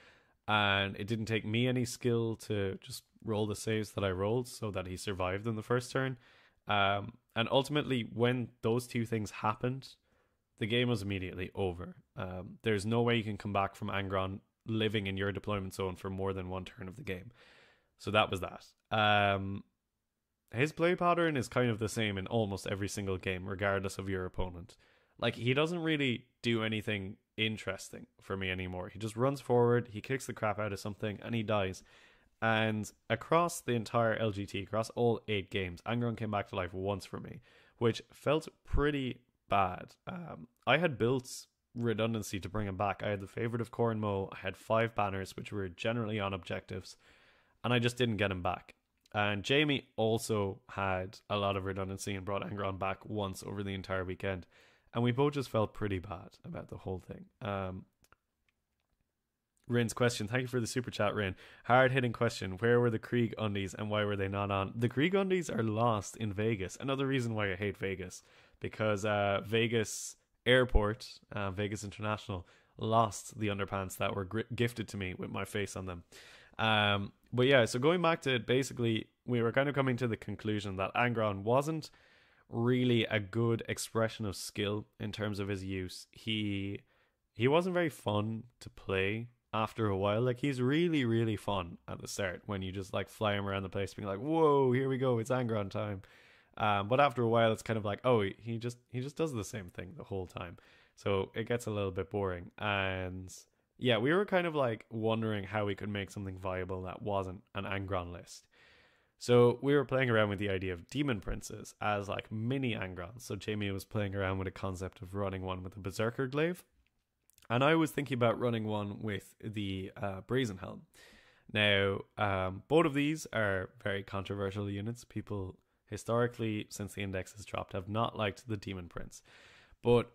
and it didn't take me any skill to just roll the saves that I rolled so that he survived in the first turn. Um, and ultimately, when those two things happened, the game was immediately over. Um, there's no way you can come back from Angron living in your deployment zone for more than one turn of the game. So that was that. Um, his play pattern is kind of the same in almost every single game, regardless of your opponent. Like, he doesn't really do anything interesting for me anymore. He just runs forward, he kicks the crap out of something, and he dies. And across the entire LGT, across all eight games, Angron came back to life once for me, which felt pretty bad. Um, I had built redundancy to bring him back. I had the favorite of Khorne Mo. I had five banners, which were generally on objectives, and I just didn't get him back. And Jamie also had a lot of redundancy and brought Angron back once over the entire weekend. And we both just felt pretty bad about the whole thing. Um, Rin's question. Thank you for the super chat, Rin. Hard hitting question. Where were the Krieg undies and why were they not on? The Krieg undies are lost in Vegas. Another reason why I hate Vegas because uh, Vegas Airport, uh, Vegas International, lost the underpants that were gr- gifted to me with my face on them. Um, but yeah, so going back to it, basically, we were kind of coming to the conclusion that Angron wasn't really a good expression of skill in terms of his use. He he wasn't very fun to play after a while. Like he's really, really fun at the start when you just like fly him around the place, being like, "Whoa, here we go, it's Angron time." Um, but after a while, it's kind of like, oh, he just he just does the same thing the whole time, so it gets a little bit boring. And yeah, we were kind of like wondering how we could make something viable that wasn't an Angron list. So we were playing around with the idea of demon princes as like mini Angrons. So Jamie was playing around with a concept of running one with a berserker glaive, and I was thinking about running one with the uh, brazen helm. Now, um, both of these are very controversial units. People historically, since the index has dropped, have not liked the demon prince, but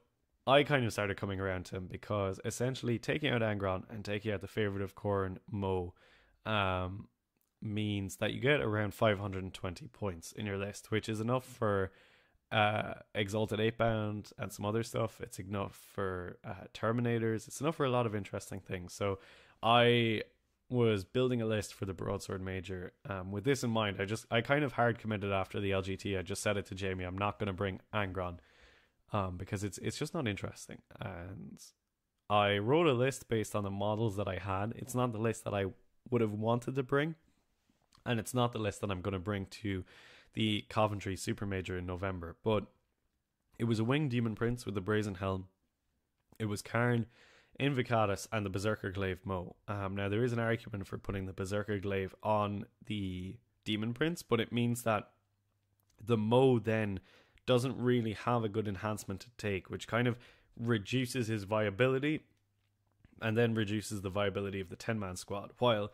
I kind of started coming around to him because essentially taking out Angron and taking out the favorite of Khorne Mo um, means that you get around 520 points in your list, which is enough for uh, Exalted Eightbound and some other stuff. It's enough for uh, Terminators. It's enough for a lot of interesting things. So I was building a list for the Broadsword Major. Um, with this in mind, I just I kind of hard committed after the LGT. I just said it to Jamie. I'm not going to bring Angron um, because it's it's just not interesting. And I wrote a list based on the models that I had. It's not the list that I would have wanted to bring, and it's not the list that I'm going to bring to the Coventry Super Major in November. But it was a winged demon prince with a brazen helm. It was Kharn, Invocatus, and the Berserker Glaive Mo. Um, now there is an argument for putting the Berserker Glaive on the demon prince, but it means that the Mo then doesn't really have a good enhancement to take, which kind of reduces his viability and then reduces the viability of the 10 man squad. While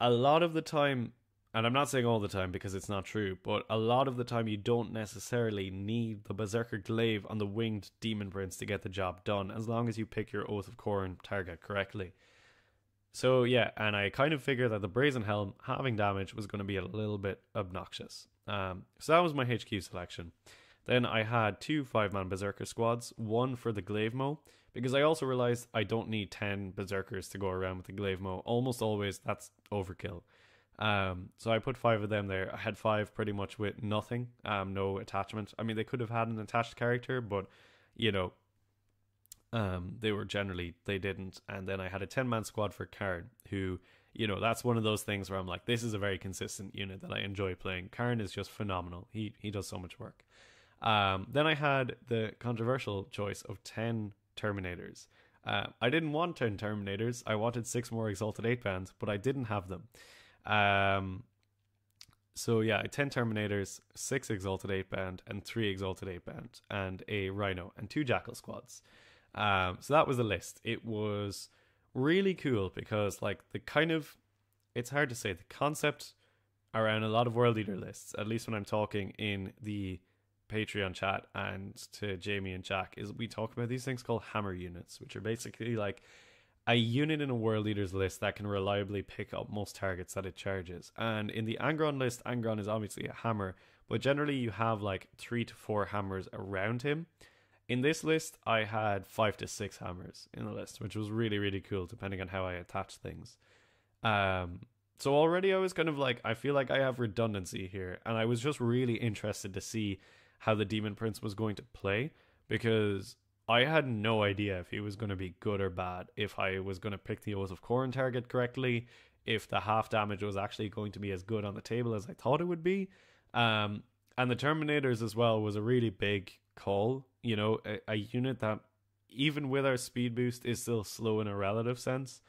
a lot of the time, and I'm not saying all the time because it's not true, but a lot of the time you don't necessarily need the Berserker Glaive on the winged Demon Prince to get the job done, as long as you pick your Oath of Khorne target correctly. So yeah, and I kind of figured that the Brazen Helm having damage was going to be a little bit obnoxious. Um, so that was my HQ selection. Then I had two five man Berserker squads, one for the Glaive Mo, because I also realized I don't need 10 Berserkers to go around with the Glaive Mo. Almost always, that's overkill. Um, so I put five of them there. I had five pretty much with nothing, um, no attachment. I mean, they could have had an attached character, but you know, um, they were generally they didn't. And then I had a ten man squad for Kharn, who you know that's one of those things where I'm like, this is a very consistent unit that I enjoy playing. Kharn is just phenomenal. He he does so much work. Um, then I had the controversial choice of ten Terminators. Uh, I didn't want 10 Terminators. I wanted six more Exalted Eightbounds, but I didn't have them. Um, so yeah, 10 Terminators, 6 Exalted Eightbound, and 3 Exalted Eightbound, and a Rhino, and 2 Jackal squads. Um, so that was the list. It was really cool because, like, the kind of, it's hard to say, the concept around a lot of World Eater lists, at least when I'm talking in the Patreon chat and to Jamie and Jack is we talk about these things called hammer units, which are basically like a unit in a World Eaters list that can reliably pick up most targets that it charges. And in the Angron list, Angron is obviously a hammer, but generally you have like three to four hammers around him. In this list, I had five to six hammers in the list, which was really, really cool depending on how I attach things. Um, so already I was kind of like, I feel like I have redundancy here, and I was just really interested to see how the Demon Prince was going to play because I had no idea if he was going to be good or bad, if I was going to pick the Oath of Khorne target correctly, if the half damage was actually going to be as good on the table as I thought it would be. Um, and the Terminators as well was a really big call, you know, a, a unit that even with our speed boost is still slow in a relative sense.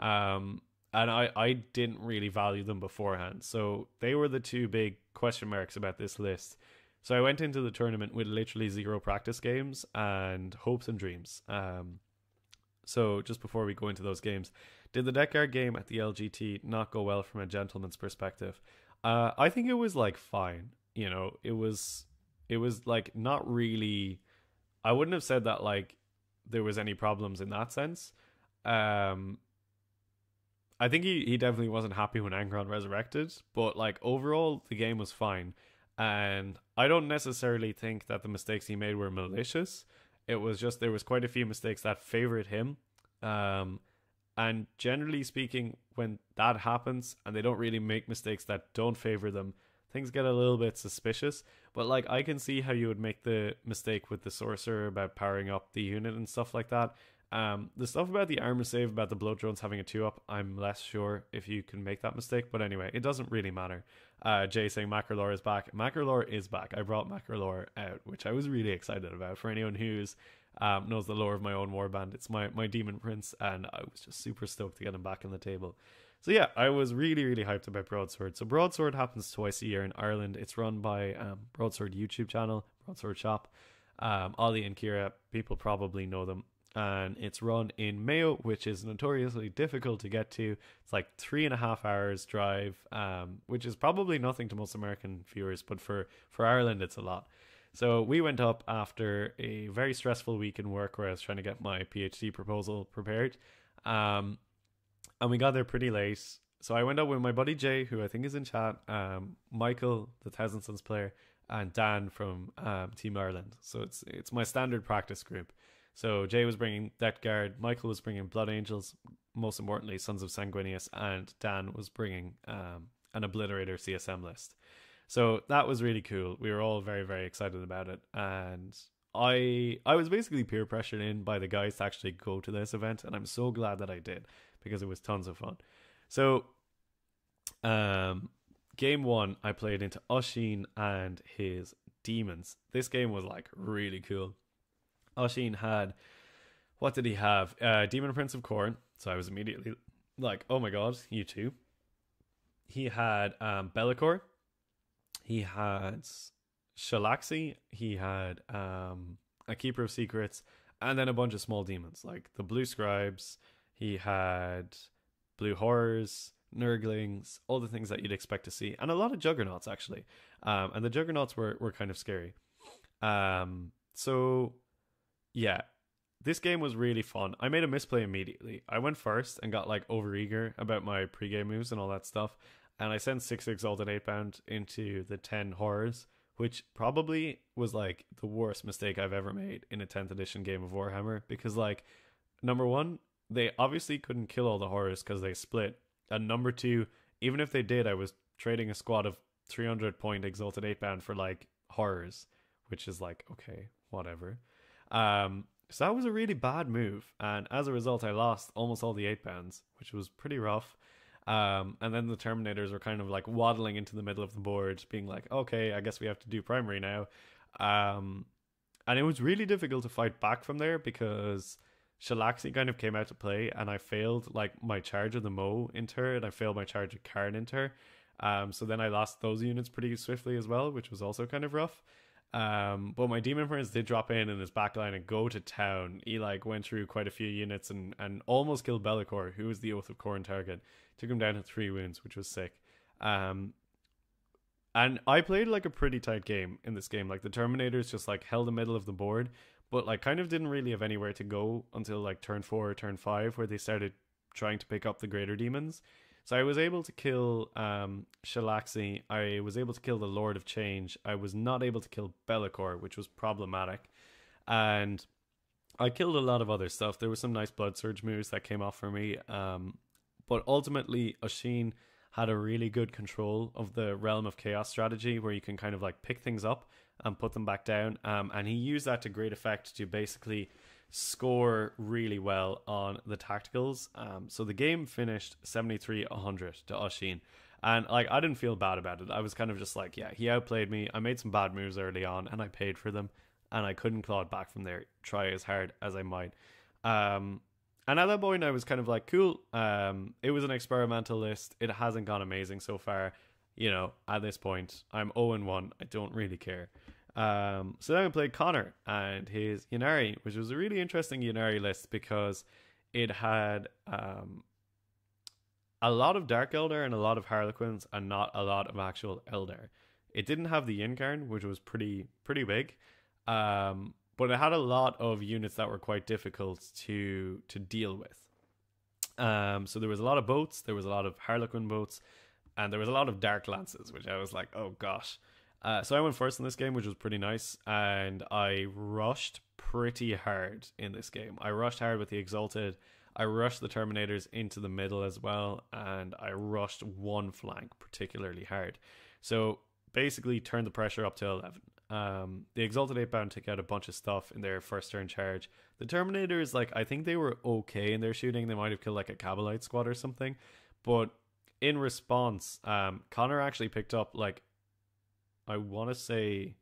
Um, and I, I didn't really value them beforehand. So they were the two big question marks about this list. So I went into the tournament with literally zero practice games and hopes and dreams. Um, so just before we go into those games, did the Death Guard game at the LGT not go well from a gentleman's perspective? Uh, I think it was like fine. You know, it was it was like not really. I wouldn't have said that like there was any problems in that sense. Um, I think he, he definitely wasn't happy when Angron resurrected, but like overall the game was fine. And I don't necessarily think that the mistakes he made were malicious. It was just there was quite a few mistakes that favored him. Um, and generally speaking, when that happens and they don't really make mistakes that don't favor them, things get a little bit suspicious. But like I can see how you would make the mistake with the sorcerer about powering up the unit and stuff like that. Um, the stuff about the armor save about the blood drones having a two up, I'm less sure if you can make that mistake. But anyway, it doesn't really matter. Uh, Jay saying Macrolore is back. Macrolore is back. I brought Macrolore out, which I was really excited about. For anyone who's um, knows the lore of my own warband, it's my my demon prince, and I was just super stoked to get him back on the table. So yeah, I was really really hyped about Broadsword. So Broadsword happens twice a year in Ireland. It's run by um, Broadsword YouTube channel, Broadsword Shop. Um, Ollie and Kira, people probably know them and it's run in Mayo, which is notoriously difficult to get to. It's like three and a half hours drive, um, which is probably nothing to most American viewers, but for for Ireland, it's a lot. So we went up after a very stressful week in work where I was trying to get my PhD proposal prepared, um, and we got there pretty late. So I went up with my buddy Jay, who I think is in chat, um, Michael, the Thousand Suns player, and Dan from um, Team Ireland. So it's it's my standard practice group. So Jay was bringing Death Guard, Michael was bringing Blood Angels, most importantly Sons of Sanguinius, and Dan was bringing um, an Obliterator CSM list. So that was really cool. We were all very very excited about it, and I I was basically peer pressured in by the guys to actually go to this event, and I'm so glad that I did because it was tons of fun. So, um, game one I played into Oshin and his demons. This game was like really cool. Oshin had what did he have? Uh, Demon Prince of Khorne. So I was immediately like, oh my god, you too. He had um, Be'lakor. He had Shalaxi. He had um, a Keeper of Secrets, and then a bunch of small demons like the Blue Scribes. He had Blue Horrors, Nurglings, all the things that you'd expect to see, and a lot of Juggernauts actually. Um, and the Juggernauts were were kind of scary. Um, so yeah, this game was really fun. I made a misplay immediately. I went first and got like overeager about my pregame moves and all that stuff, and I sent six exalted Eightbound into the ten horrors, which probably was like the worst mistake I've ever made in a tenth edition game of Warhammer because like number one, they obviously couldn't kill all the horrors because they split, and number two, even if they did, I was trading a squad of three hundred point exalted Eightbound for like horrors, which is like okay, whatever. Um, so that was a really bad move, and as a result, I lost almost all the Eightbounds, which was pretty rough. Um, and then the Terminators were kind of like waddling into the middle of the board, being like, "Okay, I guess we have to do primary now." Um, and it was really difficult to fight back from there because Shalaxi kind of came out to play, and I failed like my charge of the Mo into her, and I failed my charge of Kharn into her. Um, so then I lost those units pretty swiftly as well, which was also kind of rough. Um, but my demon prince did drop in in his backline and go to town. He like went through quite a few units and, and almost killed Be'lakor, who was the Oath of Khorne target. Took him down to three wounds, which was sick. Um, and I played like a pretty tight game in this game. Like the Terminators just like held the middle of the board, but like kind of didn't really have anywhere to go until like turn four or turn five, where they started trying to pick up the greater demons. So I was able to kill um, Shalaxi. I was able to kill the Lord of Change. I was not able to kill Be'lakor, which was problematic. And I killed a lot of other stuff. There were some nice blood surge moves that came off for me. Um, but ultimately, Oshin had a really good control of the realm of chaos strategy where you can kind of like pick things up and put them back down. Um, and he used that to great effect to basically score really well on the tacticals. Um, so the game finished 73 100 to Oshin. And like I didn't feel bad about it. I was kind of just like, yeah, he outplayed me. I made some bad moves early on and I paid for them. And I couldn't claw it back from there, try as hard as I might. Um, and at that point I was kind of like, cool. Um, it was an experimental list. It hasn't gone amazing so far. You know, at this point, I'm 0 1. I don't really care. Um, so then I played Connor and his Ynnari, which was a really interesting Ynnari list because it had um, a lot of Dark Eldar and a lot of Harlequins and not a lot of actual Eldar. It didn't have the Yncarne, which was pretty pretty big, um, but it had a lot of units that were quite difficult to to deal with. Um, so there was a lot of boats, there was a lot of Harlequin boats, and there was a lot of Dark Lances, which I was like, oh gosh. Uh, so I went first in this game, which was pretty nice, and I rushed pretty hard in this game. I rushed hard with the Exalted. I rushed the Terminators into the middle as well, and I rushed one flank particularly hard. So basically, turned the pressure up to eleven. Um, the Exalted Eightbound took out a bunch of stuff in their first turn charge. The Terminators, like, I think they were okay in their shooting. They might have killed, like, a Kabalite squad or something. But in response, um, Connor actually picked up, like, I want to say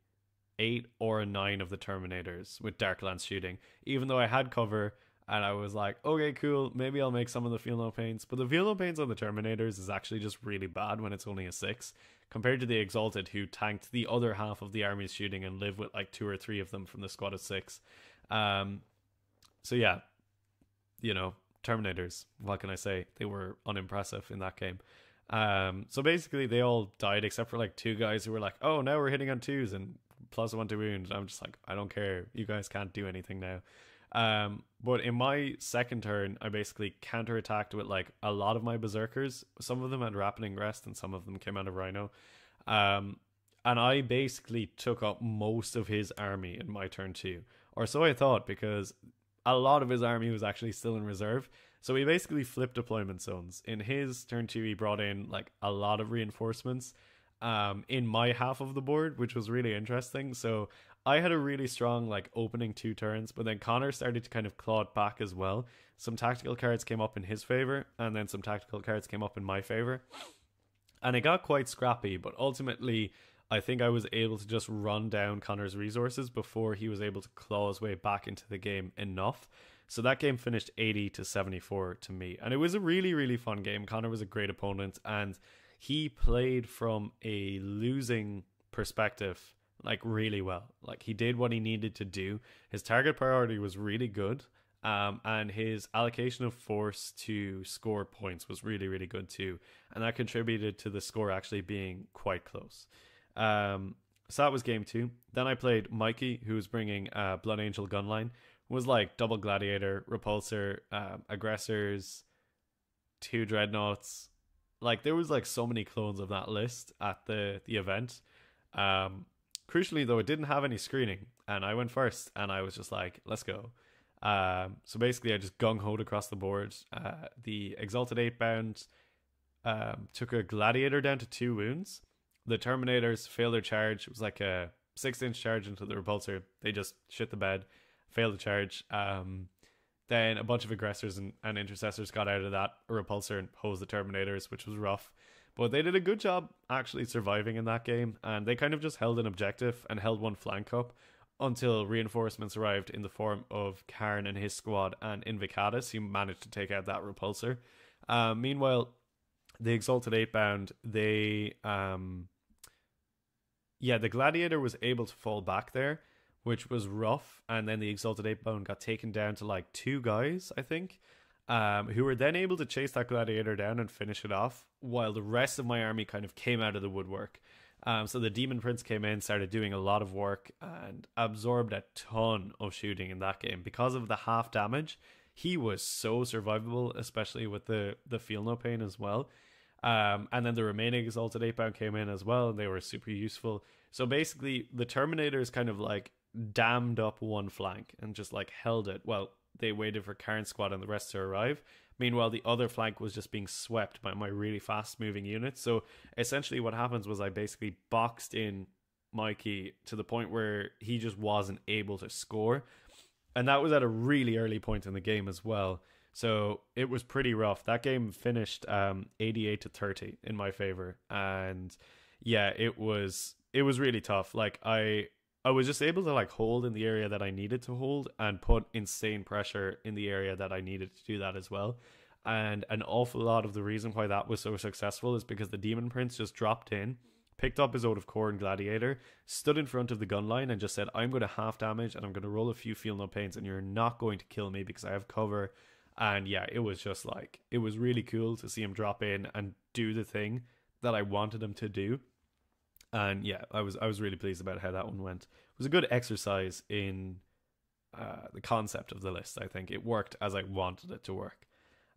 eight or nine of the Terminators with Dark Lance shooting. Even though I had cover And I was like, okay, cool. Maybe I'll make some of the feel no pains. But the feel no pains on the Terminators is actually just really bad when it's only a six compared to the Exalted, who tanked the other half of the army's shooting and live with like two or three of them from the squad of six. Um, so yeah, you know, Terminators. What can I say? They were unimpressive in that game. Um, so basically, they all died except for like two guys who were like, "Oh, now we're hitting on twos and plus one to wound." I'm just like, I don't care. You guys can't do anything now. Um, but in my second turn, I basically counterattacked with like a lot of my berserkers. Some of them had rapid rest, and some of them came out of Rhino. Um, and I basically took up most of his army in my turn two, or so I thought, because a lot of his army was actually still in reserve. So he basically flipped deployment zones. In his turn two, he brought in like a lot of reinforcements um, in my half of the board, which was really interesting. So I had a really strong like opening two turns, but then Connor started to kind of claw it back as well. Some tactical cards came up in his favor, and then some tactical cards came up in my favor. And it got quite scrappy, but ultimately I think I was able to just run down Connor's resources before he was able to claw his way back into the game enough. So that game finished 80 to 74 to me. And it was a really, really fun game. Connor was a great opponent and he played from a losing perspective like really well. Like he did what he needed to do. His target priority was really good. Um, and his allocation of force to score points was really, really good too. And that contributed to the score actually being quite close. Um, so that was game two. Then I played Mikey, who was bringing uh, Blood Angel Gunline. Was like double Gladiator, Repulsor, um, Aggressors, two Dreadnoughts. Like there was like so many clones of that list at the the event. Um, crucially though, it didn't have any screening, and I went first, and I was just like, "Let's go." Um, so basically, I just gung hoed across the board. Uh, the Exalted Eightbound um, took a Gladiator down to two wounds the Terminators failed their charge. It was like a six inch charge into the repulsor. They just shit the bed, failed the charge. Um, then a bunch of aggressors and, and intercessors got out of that repulsor and posed the Terminators, which was rough. But they did a good job actually surviving in that game, and they kind of just held an objective and held one flank up until reinforcements arrived in the form of Kharn and his squad and Invocatus, who managed to take out that repulsor. Um, meanwhile, the Exalted Eightbound, they um, yeah, the Gladiator was able to fall back there, which was rough. And then the Exalted Eightbound got taken down to like two guys, I think, um, who were then able to chase that Gladiator down and finish it off, while the rest of my army kind of came out of the woodwork. Um, so the Demon Prince came in, started doing a lot of work, and absorbed a ton of shooting in that game because of the half damage. He was so survivable, especially with the the feel no pain as well. Um, and then the remaining Exalted Eightbound came in as well, and they were super useful. So basically, the Terminators kind of like dammed up one flank and just like held it. Well, they waited for Kharn Squad and the rest to arrive. Meanwhile, the other flank was just being swept by my really fast moving units. So essentially, what happens was I basically boxed in Mikey to the point where he just wasn't able to score. And that was at a really early point in the game as well. So it was pretty rough. That game finished um, 88 to 30 in my favor. And yeah, it was it was really tough. Like I I was just able to like hold in the area that I needed to hold and put insane pressure in the area that I needed to do that as well. And an awful lot of the reason why that was so successful is because the Demon Prince just dropped in, picked up his Oath of Khorne Gladiator, stood in front of the gun line and just said, I'm going to half damage and I'm going to roll a few feel no pains and you're not going to kill me because I have cover and yeah, it was just like it was really cool to see him drop in and do the thing that I wanted him to do. And yeah, I was I was really pleased about how that one went. It was a good exercise in uh, the concept of the list. I think it worked as I wanted it to work.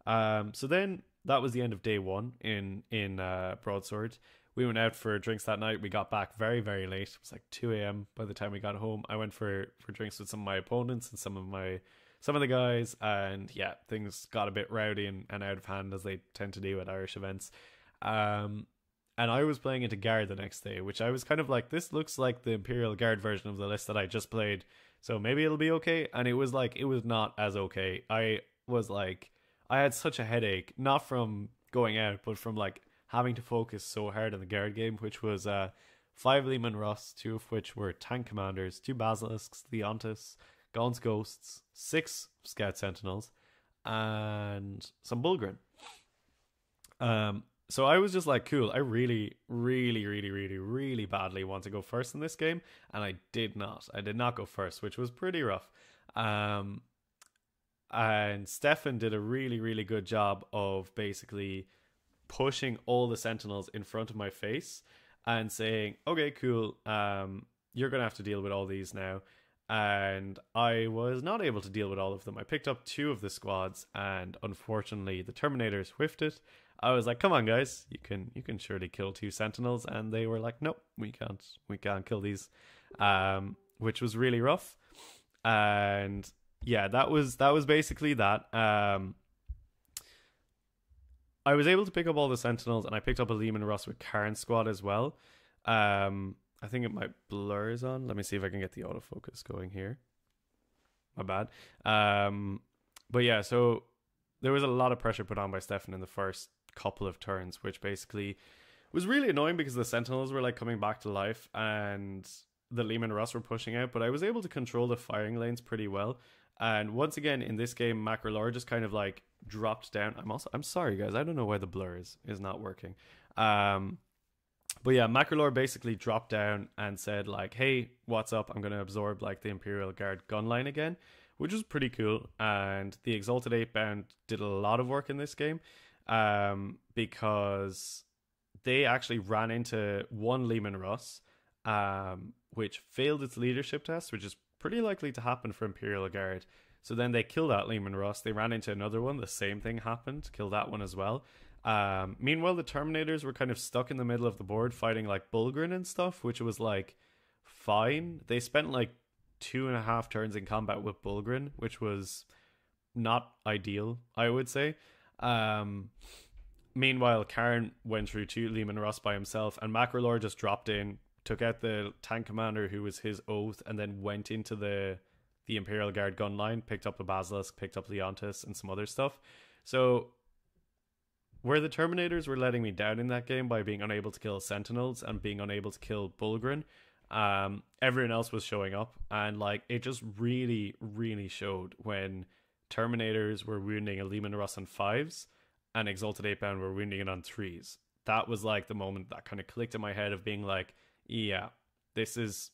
Um, so then that was the end of day one in in uh, Broadsword. We went out for drinks that night. We got back very very late. It was like two a.m. by the time we got home. I went for for drinks with some of my opponents and some of my some of the guys, and yeah, things got a bit rowdy and, and out of hand as they tend to do at Irish events. Um, and I was playing into Guard the next day, which I was kind of like, this looks like the Imperial Guard version of the list that I just played, so maybe it'll be okay. And it was like, it was not as okay. I was like, I had such a headache, not from going out, but from like having to focus so hard on the Guard game, which was uh, five Leman Russ, two of which were tank commanders, two Basilisks, Leontus, Gaunt's Ghosts, six Scout Sentinels, and some Bullgryn. Um, so I was just like, cool. I really, really, really, really, really badly want to go first in this game, and I did not. I did not go first, which was pretty rough. Um, and Stefan did a really, really good job of basically pushing all the Sentinels in front of my face and saying, "Okay, cool. Um, you're gonna have to deal with all these now." And I was not able to deal with all of them. I picked up two of the squads, and unfortunately, the Terminators whiffed it I was like, "Come on, guys, you can you can surely kill two Sentinels," and they were like, "Nope, we can't. We can't kill these," um, which was really rough. And yeah, that was that was basically that. Um, I was able to pick up all the Sentinels, and I picked up a Leman Russ with Kharn squad as well. Um, I think it might blurs on. Let me see if I can get the autofocus going here. My bad. Um, but yeah, so there was a lot of pressure put on by Stefan in the first couple of turns, which basically was really annoying because the Sentinels were like coming back to life and the Leman Russ were pushing out, but I was able to control the firing lanes pretty well. And once again in this game, Macrolor just kind of like dropped down. I'm also I'm sorry guys, I don't know why the blur is, is not working. Um but yeah, Macrolor basically dropped down and said like, "Hey, what's up? I'm gonna absorb like the Imperial Guard gun line again," which was pretty cool. And the Exalted Eightbound did a lot of work in this game um, because they actually ran into one Leman Russ, um, which failed its leadership test, which is pretty likely to happen for Imperial Guard. So then they killed that Leman Russ. They ran into another one. The same thing happened. Killed that one as well. Um, meanwhile, the Terminators were kind of stuck in the middle of the board fighting like Bullgryn and stuff, which was like fine. They spent like two and a half turns in combat with Bullgryn, which was not ideal, I would say. Um, meanwhile, Kharn went through to Leman Russ by himself, and Macrolor just dropped in, took out the tank commander who was his oath, and then went into the the Imperial Guard gun line, picked up a Basilisk, picked up Leontus, and some other stuff. So where the Terminators were letting me down in that game by being unable to kill Sentinels and being unable to kill Bullgryn, um, everyone else was showing up, and like it just really, really showed when Terminators were wounding a Leman Russ on fives, and Exalted Eightbound were wounding it on threes. That was like the moment that kind of clicked in my head of being like, yeah, this is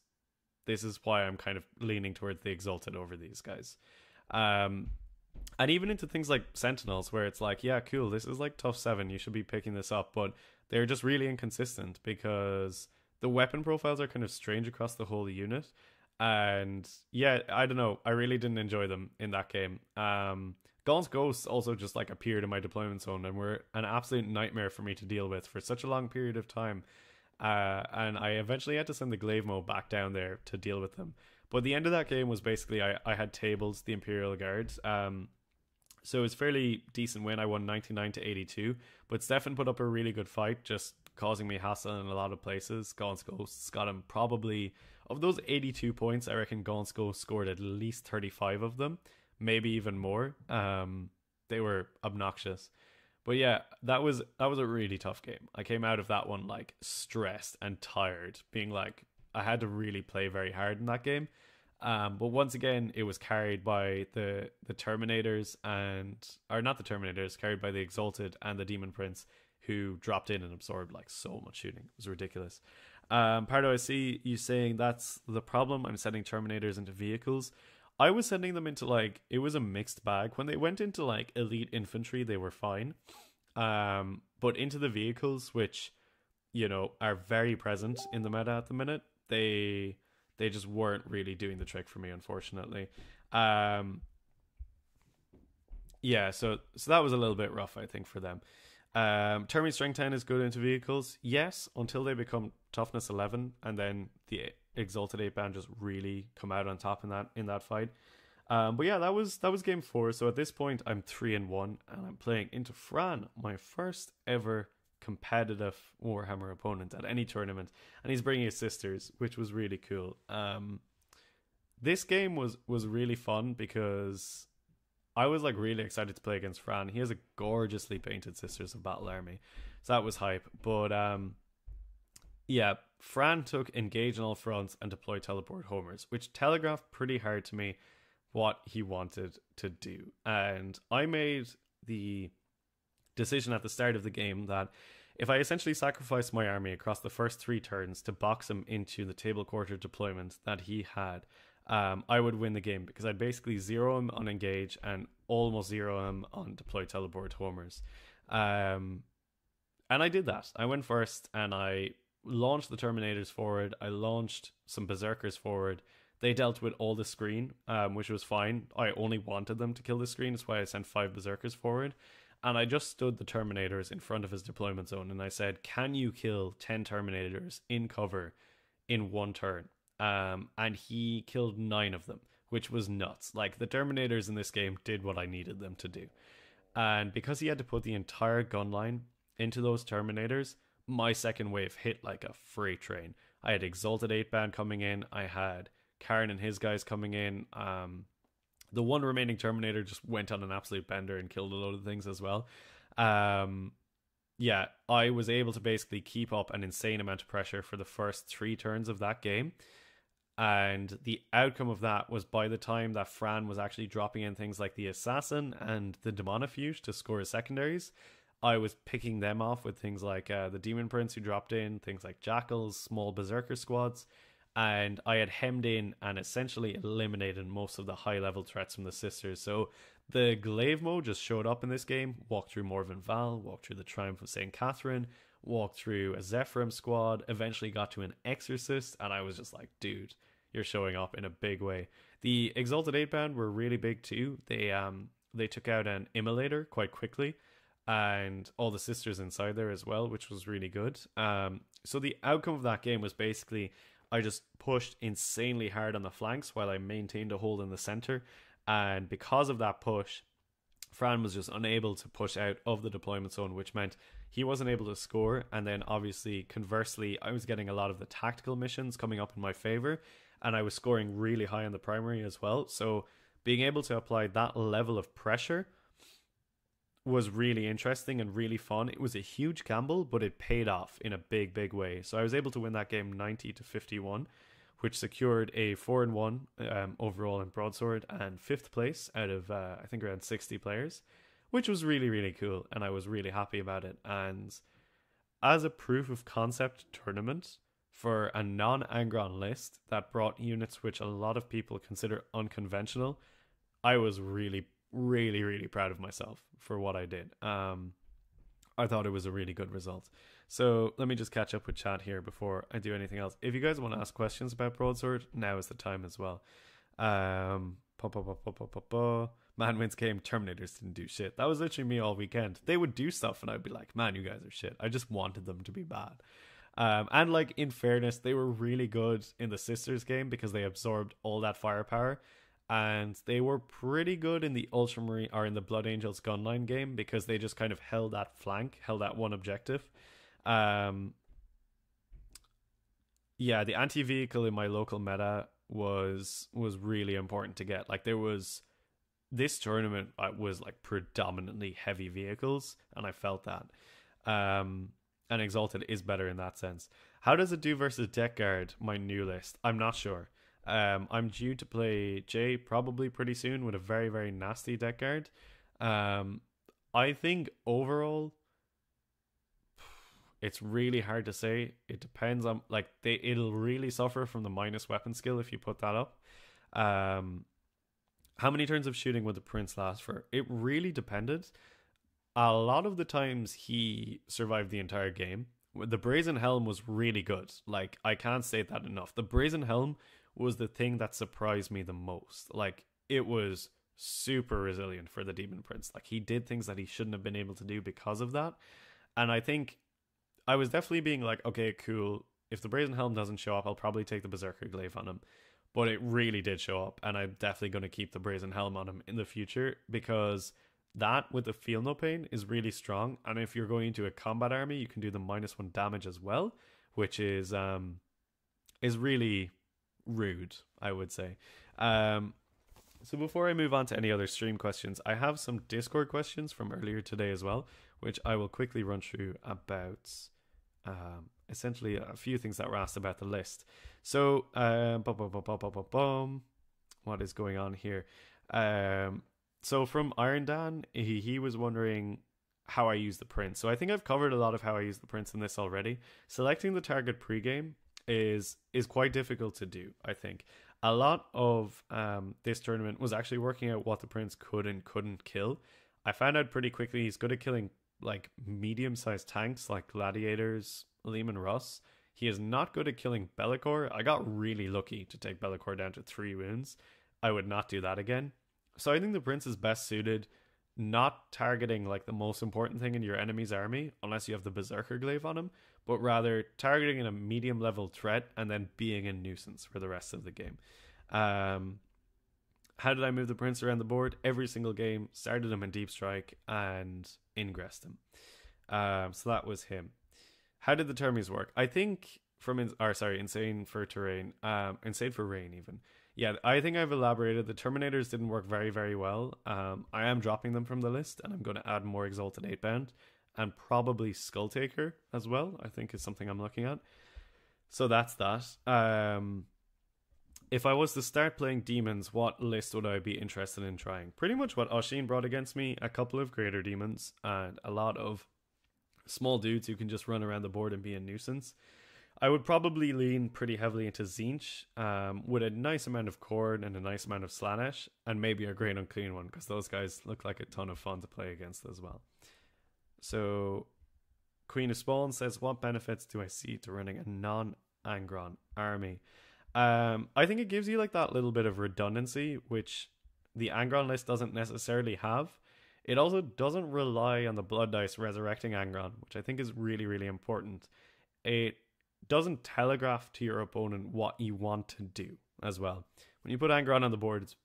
this is why I'm kind of leaning towards the Exalted over these guys. Um, and even into things like Sentinels, where it's like, yeah, cool, this is like tough seven, you should be picking this up, but they're just really inconsistent because the weapon profiles are kind of strange across the whole unit and yeah, I don't know. I really didn't enjoy them in that game. Um, Gaunt's Ghosts also just like appeared in my deployment zone and were an absolute nightmare for me to deal with for such a long period of time. Uh, and I eventually had to send the Glaive Mo back down there to deal with them. But the end of that game was basically I, I had tables the Imperial Guards. Um, so it was fairly decent win. I won 99 to 82. But Stefan put up a really good fight, just causing me hassle in a lot of places. Gaunt's Ghosts got him probably of those 82 points, I reckon Gaunt's Ghosts scored at least 35 of them, maybe even more. Um, they were obnoxious. But yeah, that was that was a really tough game. I came out of that one like stressed and tired, being like I had to really play very hard in that game. Um, but once again, it was carried by the the Terminators and or not the Terminators, carried by the Exalted and the Demon Prince, who dropped in and absorbed like so much shooting. It was ridiculous. Um, Pardo, I see you saying that's the problem. I'm sending Terminators into vehicles. I was sending them into like it was a mixed bag. When they went into like elite infantry, they were fine. Um, but into the vehicles, which you know are very present in the meta at the minute, they they just weren't really doing the trick for me, unfortunately. Um, yeah, so so that was a little bit rough, I think, for them. Um, Termi Strength 10 is good into vehicles, yes, until they become Toughness 11, and then the Exalted Eightbound just really come out on top in that in that fight. Um, but yeah, that was that was game four. So at this point, I'm three and one, and I'm playing into Fran, my first ever competitive Warhammer opponent at any tournament, and he's bringing his sisters, which was really cool. Um, this game was was really fun because I was like really excited to play against Fran. He has a gorgeously painted Sisters of Battle army, so that was hype. But um, yeah, Fran took engage on all fronts and deploy teleport homers, which telegraphed pretty hard to me what he wanted to do. And I made the decision at the start of the game that if I essentially sacrificed my army across the first three turns to box him into the table quarter deployment that he had, um, I would win the game because I'd basically zero him on engage and almost zero him on deploy teleport homers. Um, and I did that. I went first and I launched the Terminators forward. I launched some Berserkers forward. They dealt with all the screen, um, which was fine. I only wanted them to kill the screen. That's why I sent five Berserkers forward. And I just stood the Terminators in front of his deployment zone and I said, Can you kill 10 Terminators in cover in one turn? Um, and he killed nine of them, which was nuts. Like the Terminators in this game did what I needed them to do. And because he had to put the entire gun line into those Terminators, my second wave hit like a freight train. I had Exalted Eightbound coming in, I had Kharn and his guys coming in. Um, the one remaining Terminator just went on an absolute bender and killed a load of things as well. Um, yeah, I was able to basically keep up an insane amount of pressure for the first three turns of that game. And the outcome of that was by the time that Fran was actually dropping in things like the Assassin and the Daemonifuge to score his secondaries, I was picking them off with things like uh, the Demon Prince who dropped in, things like Jackals, small Berserker squads, and I had hemmed in and essentially eliminated most of the high level threats from the sisters. So the Glaive Mo just showed up in this game, walked through Morvenn Vahl, walked through the Triumph of St. Katherine, walked through a Zephyrim squad, eventually got to an Exorcist, and I was just like, dude, you're showing up in a big way. The Exalted Eightbound were really big too. They um they took out an Immolator quite quickly and all the sisters inside there as well, which was really good. Um, so the outcome of that game was basically I just pushed insanely hard on the flanks while I maintained a hold in the center, and because of that push, Fran was just unable to push out of the deployment zone, which meant he wasn't able to score. And then obviously, conversely, I was getting a lot of the tactical missions coming up in my favor, and I was scoring really high in the primary as well. So being able to apply that level of pressure was really interesting and really fun. It was a huge gamble, but it paid off in a big, big way. So I was able to win that game 90 to 51, which secured a 4 and 1 um, overall in Broadsword and fifth place out of, uh, I think, around 60 players, which was really, really cool. And I was really happy about it. And as a proof of concept tournament for a non Angron list that brought units which a lot of people consider unconventional, I was really really, really proud of myself for what I did. Um, I thought it was a really good result. So let me just catch up with chat here before I do anything else. If you guys want to ask questions about Broadsword, now is the time as well. Um, man wins game. Terminators didn't do shit. That was literally me all weekend. They would do stuff, and I'd be like, "Man, you guys are shit." I just wanted them to be bad. Um, and like in fairness, they were really good in the sisters game because they absorbed all that firepower and they were pretty good in the Ultramarine or in the Blood Angels gunline game because they just kind of held that flank, held that one objective. Um, yeah, the anti vehicle in my local meta was was really important to get. Like there was this tournament was like predominantly heavy vehicles, and I felt that. Um, and Exalted is better in that sense. How does it do versus Death Guard? My new list, I'm not sure. Um, I'm due to play Jay probably pretty soon with a very very nasty Death Guard. Um, I think overall, it's really hard to say. It depends on like they it'll really suffer from the minus weapon skill if you put that up. Um, how many turns of shooting would the prince last for? It really depended. A lot of the times he survived the entire game. The brazen helm was really good. Like I can't say that enough. The brazen helm was the thing that surprised me the most. Like it was super resilient for the Demon Prince. Like he did things that he shouldn't have been able to do because of that. And I think I was definitely being like, okay, cool. If the Brazen Helm doesn't show up, I'll probably take the Berserker Glaive on him. But it really did show up, and I'm definitely going to keep the Brazen Helm on him in the future because that with the Feel No Pain is really strong. And if you're going into a combat army, you can do the minus one damage as well, which is um is really rude, I would say. Um, so before I move on to any other stream questions, I have some Discord questions from earlier today as well, which I will quickly run through about um, essentially a few things that were asked about the list. So, um, bum, bum, bum, what is going on here. Um, so from Iron Dan, he, he was wondering how I use the prince. So I think I've covered a lot of how I use the prince in this already. Selecting the target pregame is is quite difficult to do. I think a lot of um, this tournament was actually working out what the prince could and couldn't kill. I found out pretty quickly he's good at killing like medium sized tanks like gladiators, Leman Russ. He is not good at killing Be'lakor. I got really lucky to take Be'lakor down to three wounds. I would not do that again. So I think the prince is best suited not targeting like the most important thing in your enemy's army unless you have the berserker glaive on him, but rather targeting a medium level threat and then being a nuisance for the rest of the game. Um, how did I move the prince around the board? Every single game, started him in deep strike and ingressed him. Um, so that was him. How did the termies work? I think from in, or sorry, insane for terrain, um, insane for rain even. Yeah, I think I've elaborated. The Terminators didn't work very, very well. Um, I am dropping them from the list, and I'm going to add more Exalted Eightbound and probably Skulltaker as well. I think is something I'm looking at. So that's that. Um, if I was to start playing demons, what list would I be interested in trying? Pretty much what Oshin brought against me: a couple of greater demons and a lot of small dudes who can just run around the board and be a nuisance. I would probably lean pretty heavily into Tzeentch um, with a nice amount of Khorne and a nice amount of Slaanesh, and maybe a Great Unclean one because those guys look like a ton of fun to play against as well. So, Queen of Spawn says, What benefits do I see to running a non Angron army? Um, I think it gives you like that little bit of redundancy, which the Angron list doesn't necessarily have. It also doesn't rely on the Blood Dice resurrecting Angron, which I think is really, really important. It doesn't telegraph to your opponent what you want to do as well. When you put Angron on the board, it's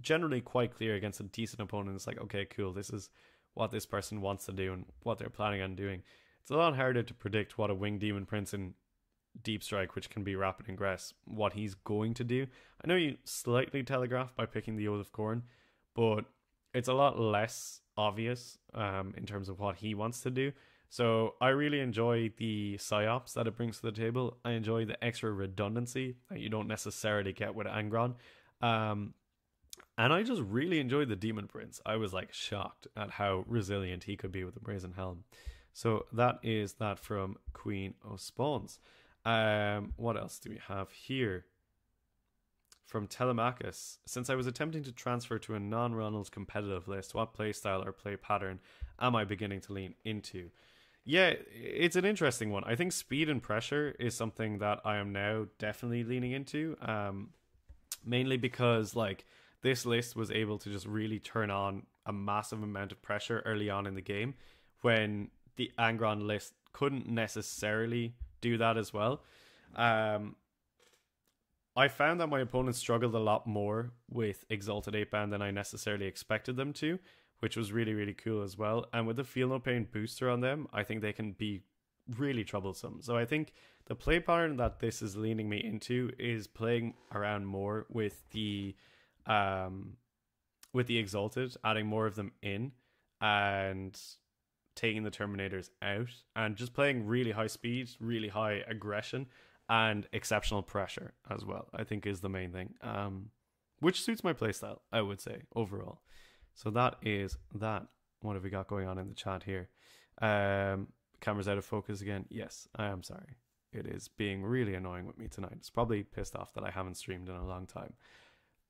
generally quite clear against a decent opponent. It's like, okay, cool, this is what this person wants to do and what they're planning on doing. It's a lot harder to predict what a winged demon prince in deep strike, which can be rapid ingress, what he's going to do. I know you slightly telegraph by picking the Oath of Khorne, but it's a lot less obvious um, in terms of what he wants to do. So I really enjoy the psyops that it brings to the table. I enjoy the extra redundancy that you don't necessarily get with Angron. Um, and I just really enjoyed the Demon Prince. I was like shocked at how resilient he could be with the Brazen Helm. So that is that from Queen of Spawns. Um, what else do we have here? From Telemachus. Since I was attempting to transfer to a non Ronald's competitive list, what playstyle or play pattern am I beginning to lean into? Yeah, it's an interesting one. I think speed and pressure is something that I am now definitely leaning into. Um, mainly because like this list was able to just really turn on a massive amount of pressure early on in the game when the Angron list couldn't necessarily do that as well. Um, I found that my opponents struggled a lot more with Exalted Eightbound than I necessarily expected them to which was really really cool as well. And with the feel no pain booster on them, I think they can be really troublesome. So I think the play pattern that this is leaning me into is playing around more with the um with the exalted, adding more of them in and taking the terminators out and just playing really high speed, really high aggression and exceptional pressure as well. I think is the main thing. Um which suits my playstyle, I would say, overall. So that is that. What have we got going on in the chat here? Um, camera's out of focus again. Yes, I am sorry. It is being really annoying with me tonight. It's probably pissed off that I haven't streamed in a long time.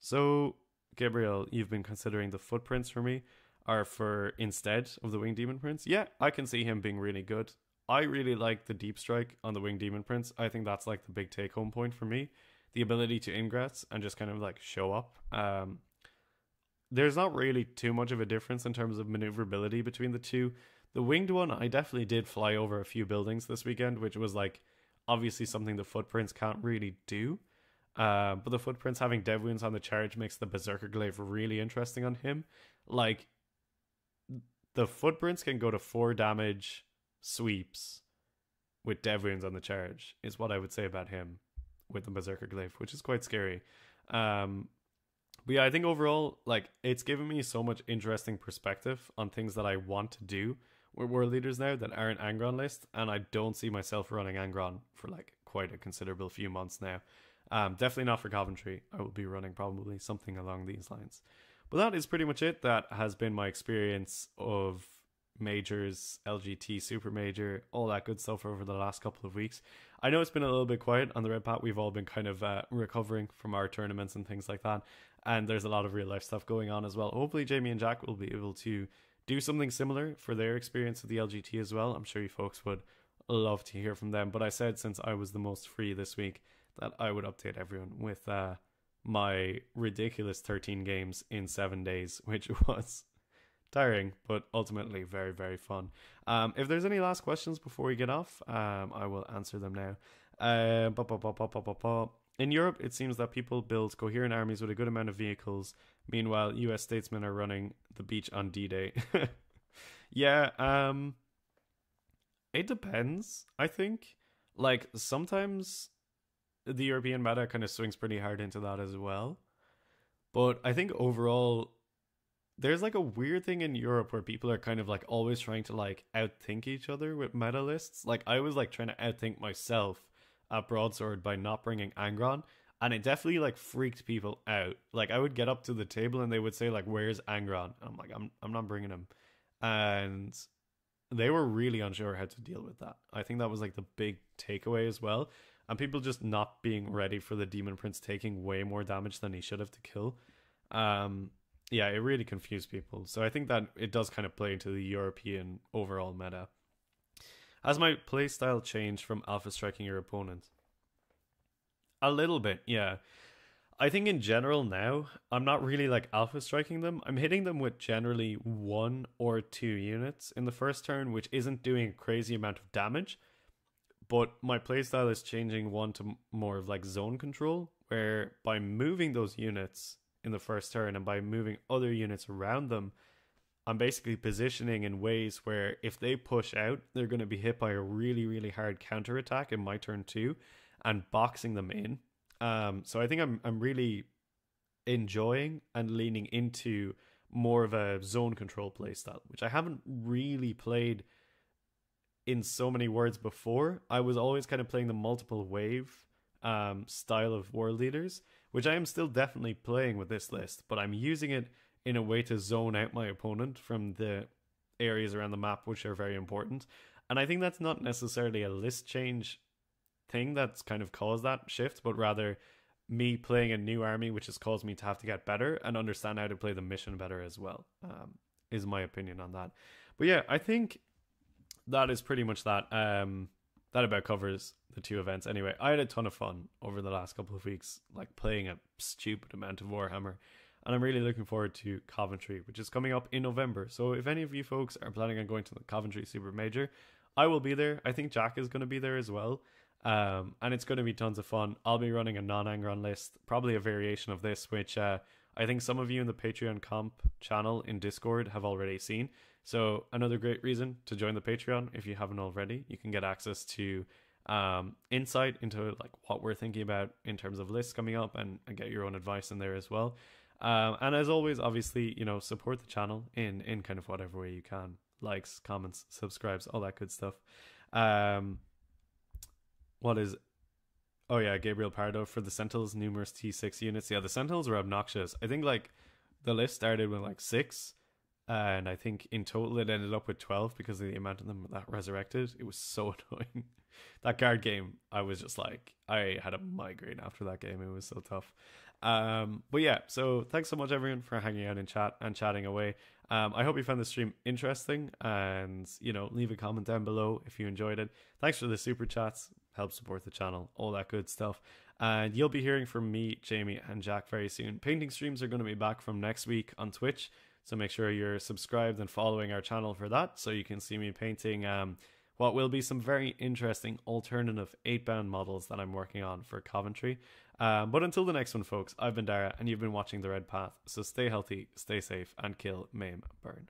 So, Gabriel, you've been considering the footprints for me are for instead of the Winged Demon Prince. Yeah, I can see him being really good. I really like the deep strike on the Winged Demon Prince. I think that's like the big take home point for me. The ability to ingress and just kind of like show up. Um, there's not really too much of a difference in terms of maneuverability between the two. The winged one, I definitely did fly over a few buildings this weekend, which was like obviously something the footprints can't really do. Uh, but the footprints having dev wounds on the charge makes the berserker glaive really interesting on him. Like the footprints can go to four damage sweeps with dev wounds on the charge, is what I would say about him with the berserker glaive, which is quite scary. Um, but yeah, I think overall, like it's given me so much interesting perspective on things that I want to do with World Eaters now that aren't Angron list, and I don't see myself running Angron for like quite a considerable few months now. Um, definitely not for Coventry. I will be running probably something along these lines. But that is pretty much it. That has been my experience of majors, LGT, super major, all that good stuff over the last couple of weeks. I know it's been a little bit quiet on the Red Path. We've all been kind of uh, recovering from our tournaments and things like that. And there's a lot of real life stuff going on as well. Hopefully, Jamie and Jack will be able to do something similar for their experience of the LGT as well. I'm sure you folks would love to hear from them. But I said since I was the most free this week that I would update everyone with uh, my ridiculous 13 games in seven days, which was tiring, but ultimately very, very fun. Um, if there's any last questions before we get off, um, I will answer them now. Uh, in Europe, it seems that people build coherent armies with a good amount of vehicles. Meanwhile, US statesmen are running the beach on D Day. yeah, um, it depends, I think. Like, sometimes the European meta kind of swings pretty hard into that as well. But I think overall, there's like a weird thing in Europe where people are kind of like always trying to like outthink each other with meta lists. Like I was like trying to outthink myself at Broadsword by not bringing Angron, and it definitely like freaked people out. Like I would get up to the table and they would say like, "Where's Angron?" And I'm like, "I'm I'm not bringing him," and they were really unsure how to deal with that. I think that was like the big takeaway as well, and people just not being ready for the Demon Prince taking way more damage than he should have to kill. Um, yeah, it really confused people. So I think that it does kind of play into the European overall meta. Has my playstyle changed from alpha striking your opponent? A little bit, yeah. I think in general now, I'm not really like alpha striking them. I'm hitting them with generally one or two units in the first turn, which isn't doing a crazy amount of damage. But my playstyle is changing one to more of like zone control, where by moving those units, in the first turn, and by moving other units around them, I'm basically positioning in ways where if they push out, they're going to be hit by a really, really hard counter attack in my turn two, and boxing them in. Um, so I think I'm I'm really enjoying and leaning into more of a zone control playstyle, which I haven't really played in so many words before. I was always kind of playing the multiple wave um, style of World Eaters, which I am still definitely playing with this list, but I'm using it in a way to zone out my opponent from the areas around the map which are very important. And I think that's not necessarily a list change thing that's kind of caused that shift, but rather me playing a new army, which has caused me to have to get better and understand how to play the mission better as well. Um, is my opinion on that. But yeah, I think that is pretty much that. Um, that about covers the two events. Anyway, I had a ton of fun over the last couple of weeks, like playing a stupid amount of Warhammer. And I'm really looking forward to Coventry, which is coming up in November. So if any of you folks are planning on going to the Coventry Super Major, I will be there. I think Jack is going to be there as well. Um, and it's going to be tons of fun. I'll be running a non Angron list, probably a variation of this, which uh, I think some of you in the Patreon comp channel in Discord have already seen. So another great reason to join the Patreon if you haven't already. You can get access to um, insight into like what we're thinking about in terms of lists coming up and, and get your own advice in there as well. Um, and as always, obviously, you know, support the channel in in kind of whatever way you can. Likes, comments, subscribes, all that good stuff. Um, what is Oh yeah, Gabriel Pardo for the Sentinels, numerous T6 units. Yeah, the Sentinels were obnoxious. I think like the list started with like six, and I think in total it ended up with 12 because of the amount of them that resurrected. It was so annoying. that guard game, I was just like, I had a migraine after that game. It was so tough. Um, but yeah, so thanks so much everyone for hanging out in chat and chatting away. Um, I hope you found the stream interesting and, you know, leave a comment down below if you enjoyed it. Thanks for the super chats, help support the channel, all that good stuff. And you'll be hearing from me, Jamie, and Jack very soon. Painting streams are going to be back from next week on Twitch. So make sure you're subscribed and following our channel for that so you can see me painting um, what will be some very interesting alternative Eightbound models that I'm working on for Coventry. Um, but until the next one, folks, I've been Dara and you've been watching The Red Path. So stay healthy, stay safe, and kill, maim, burn.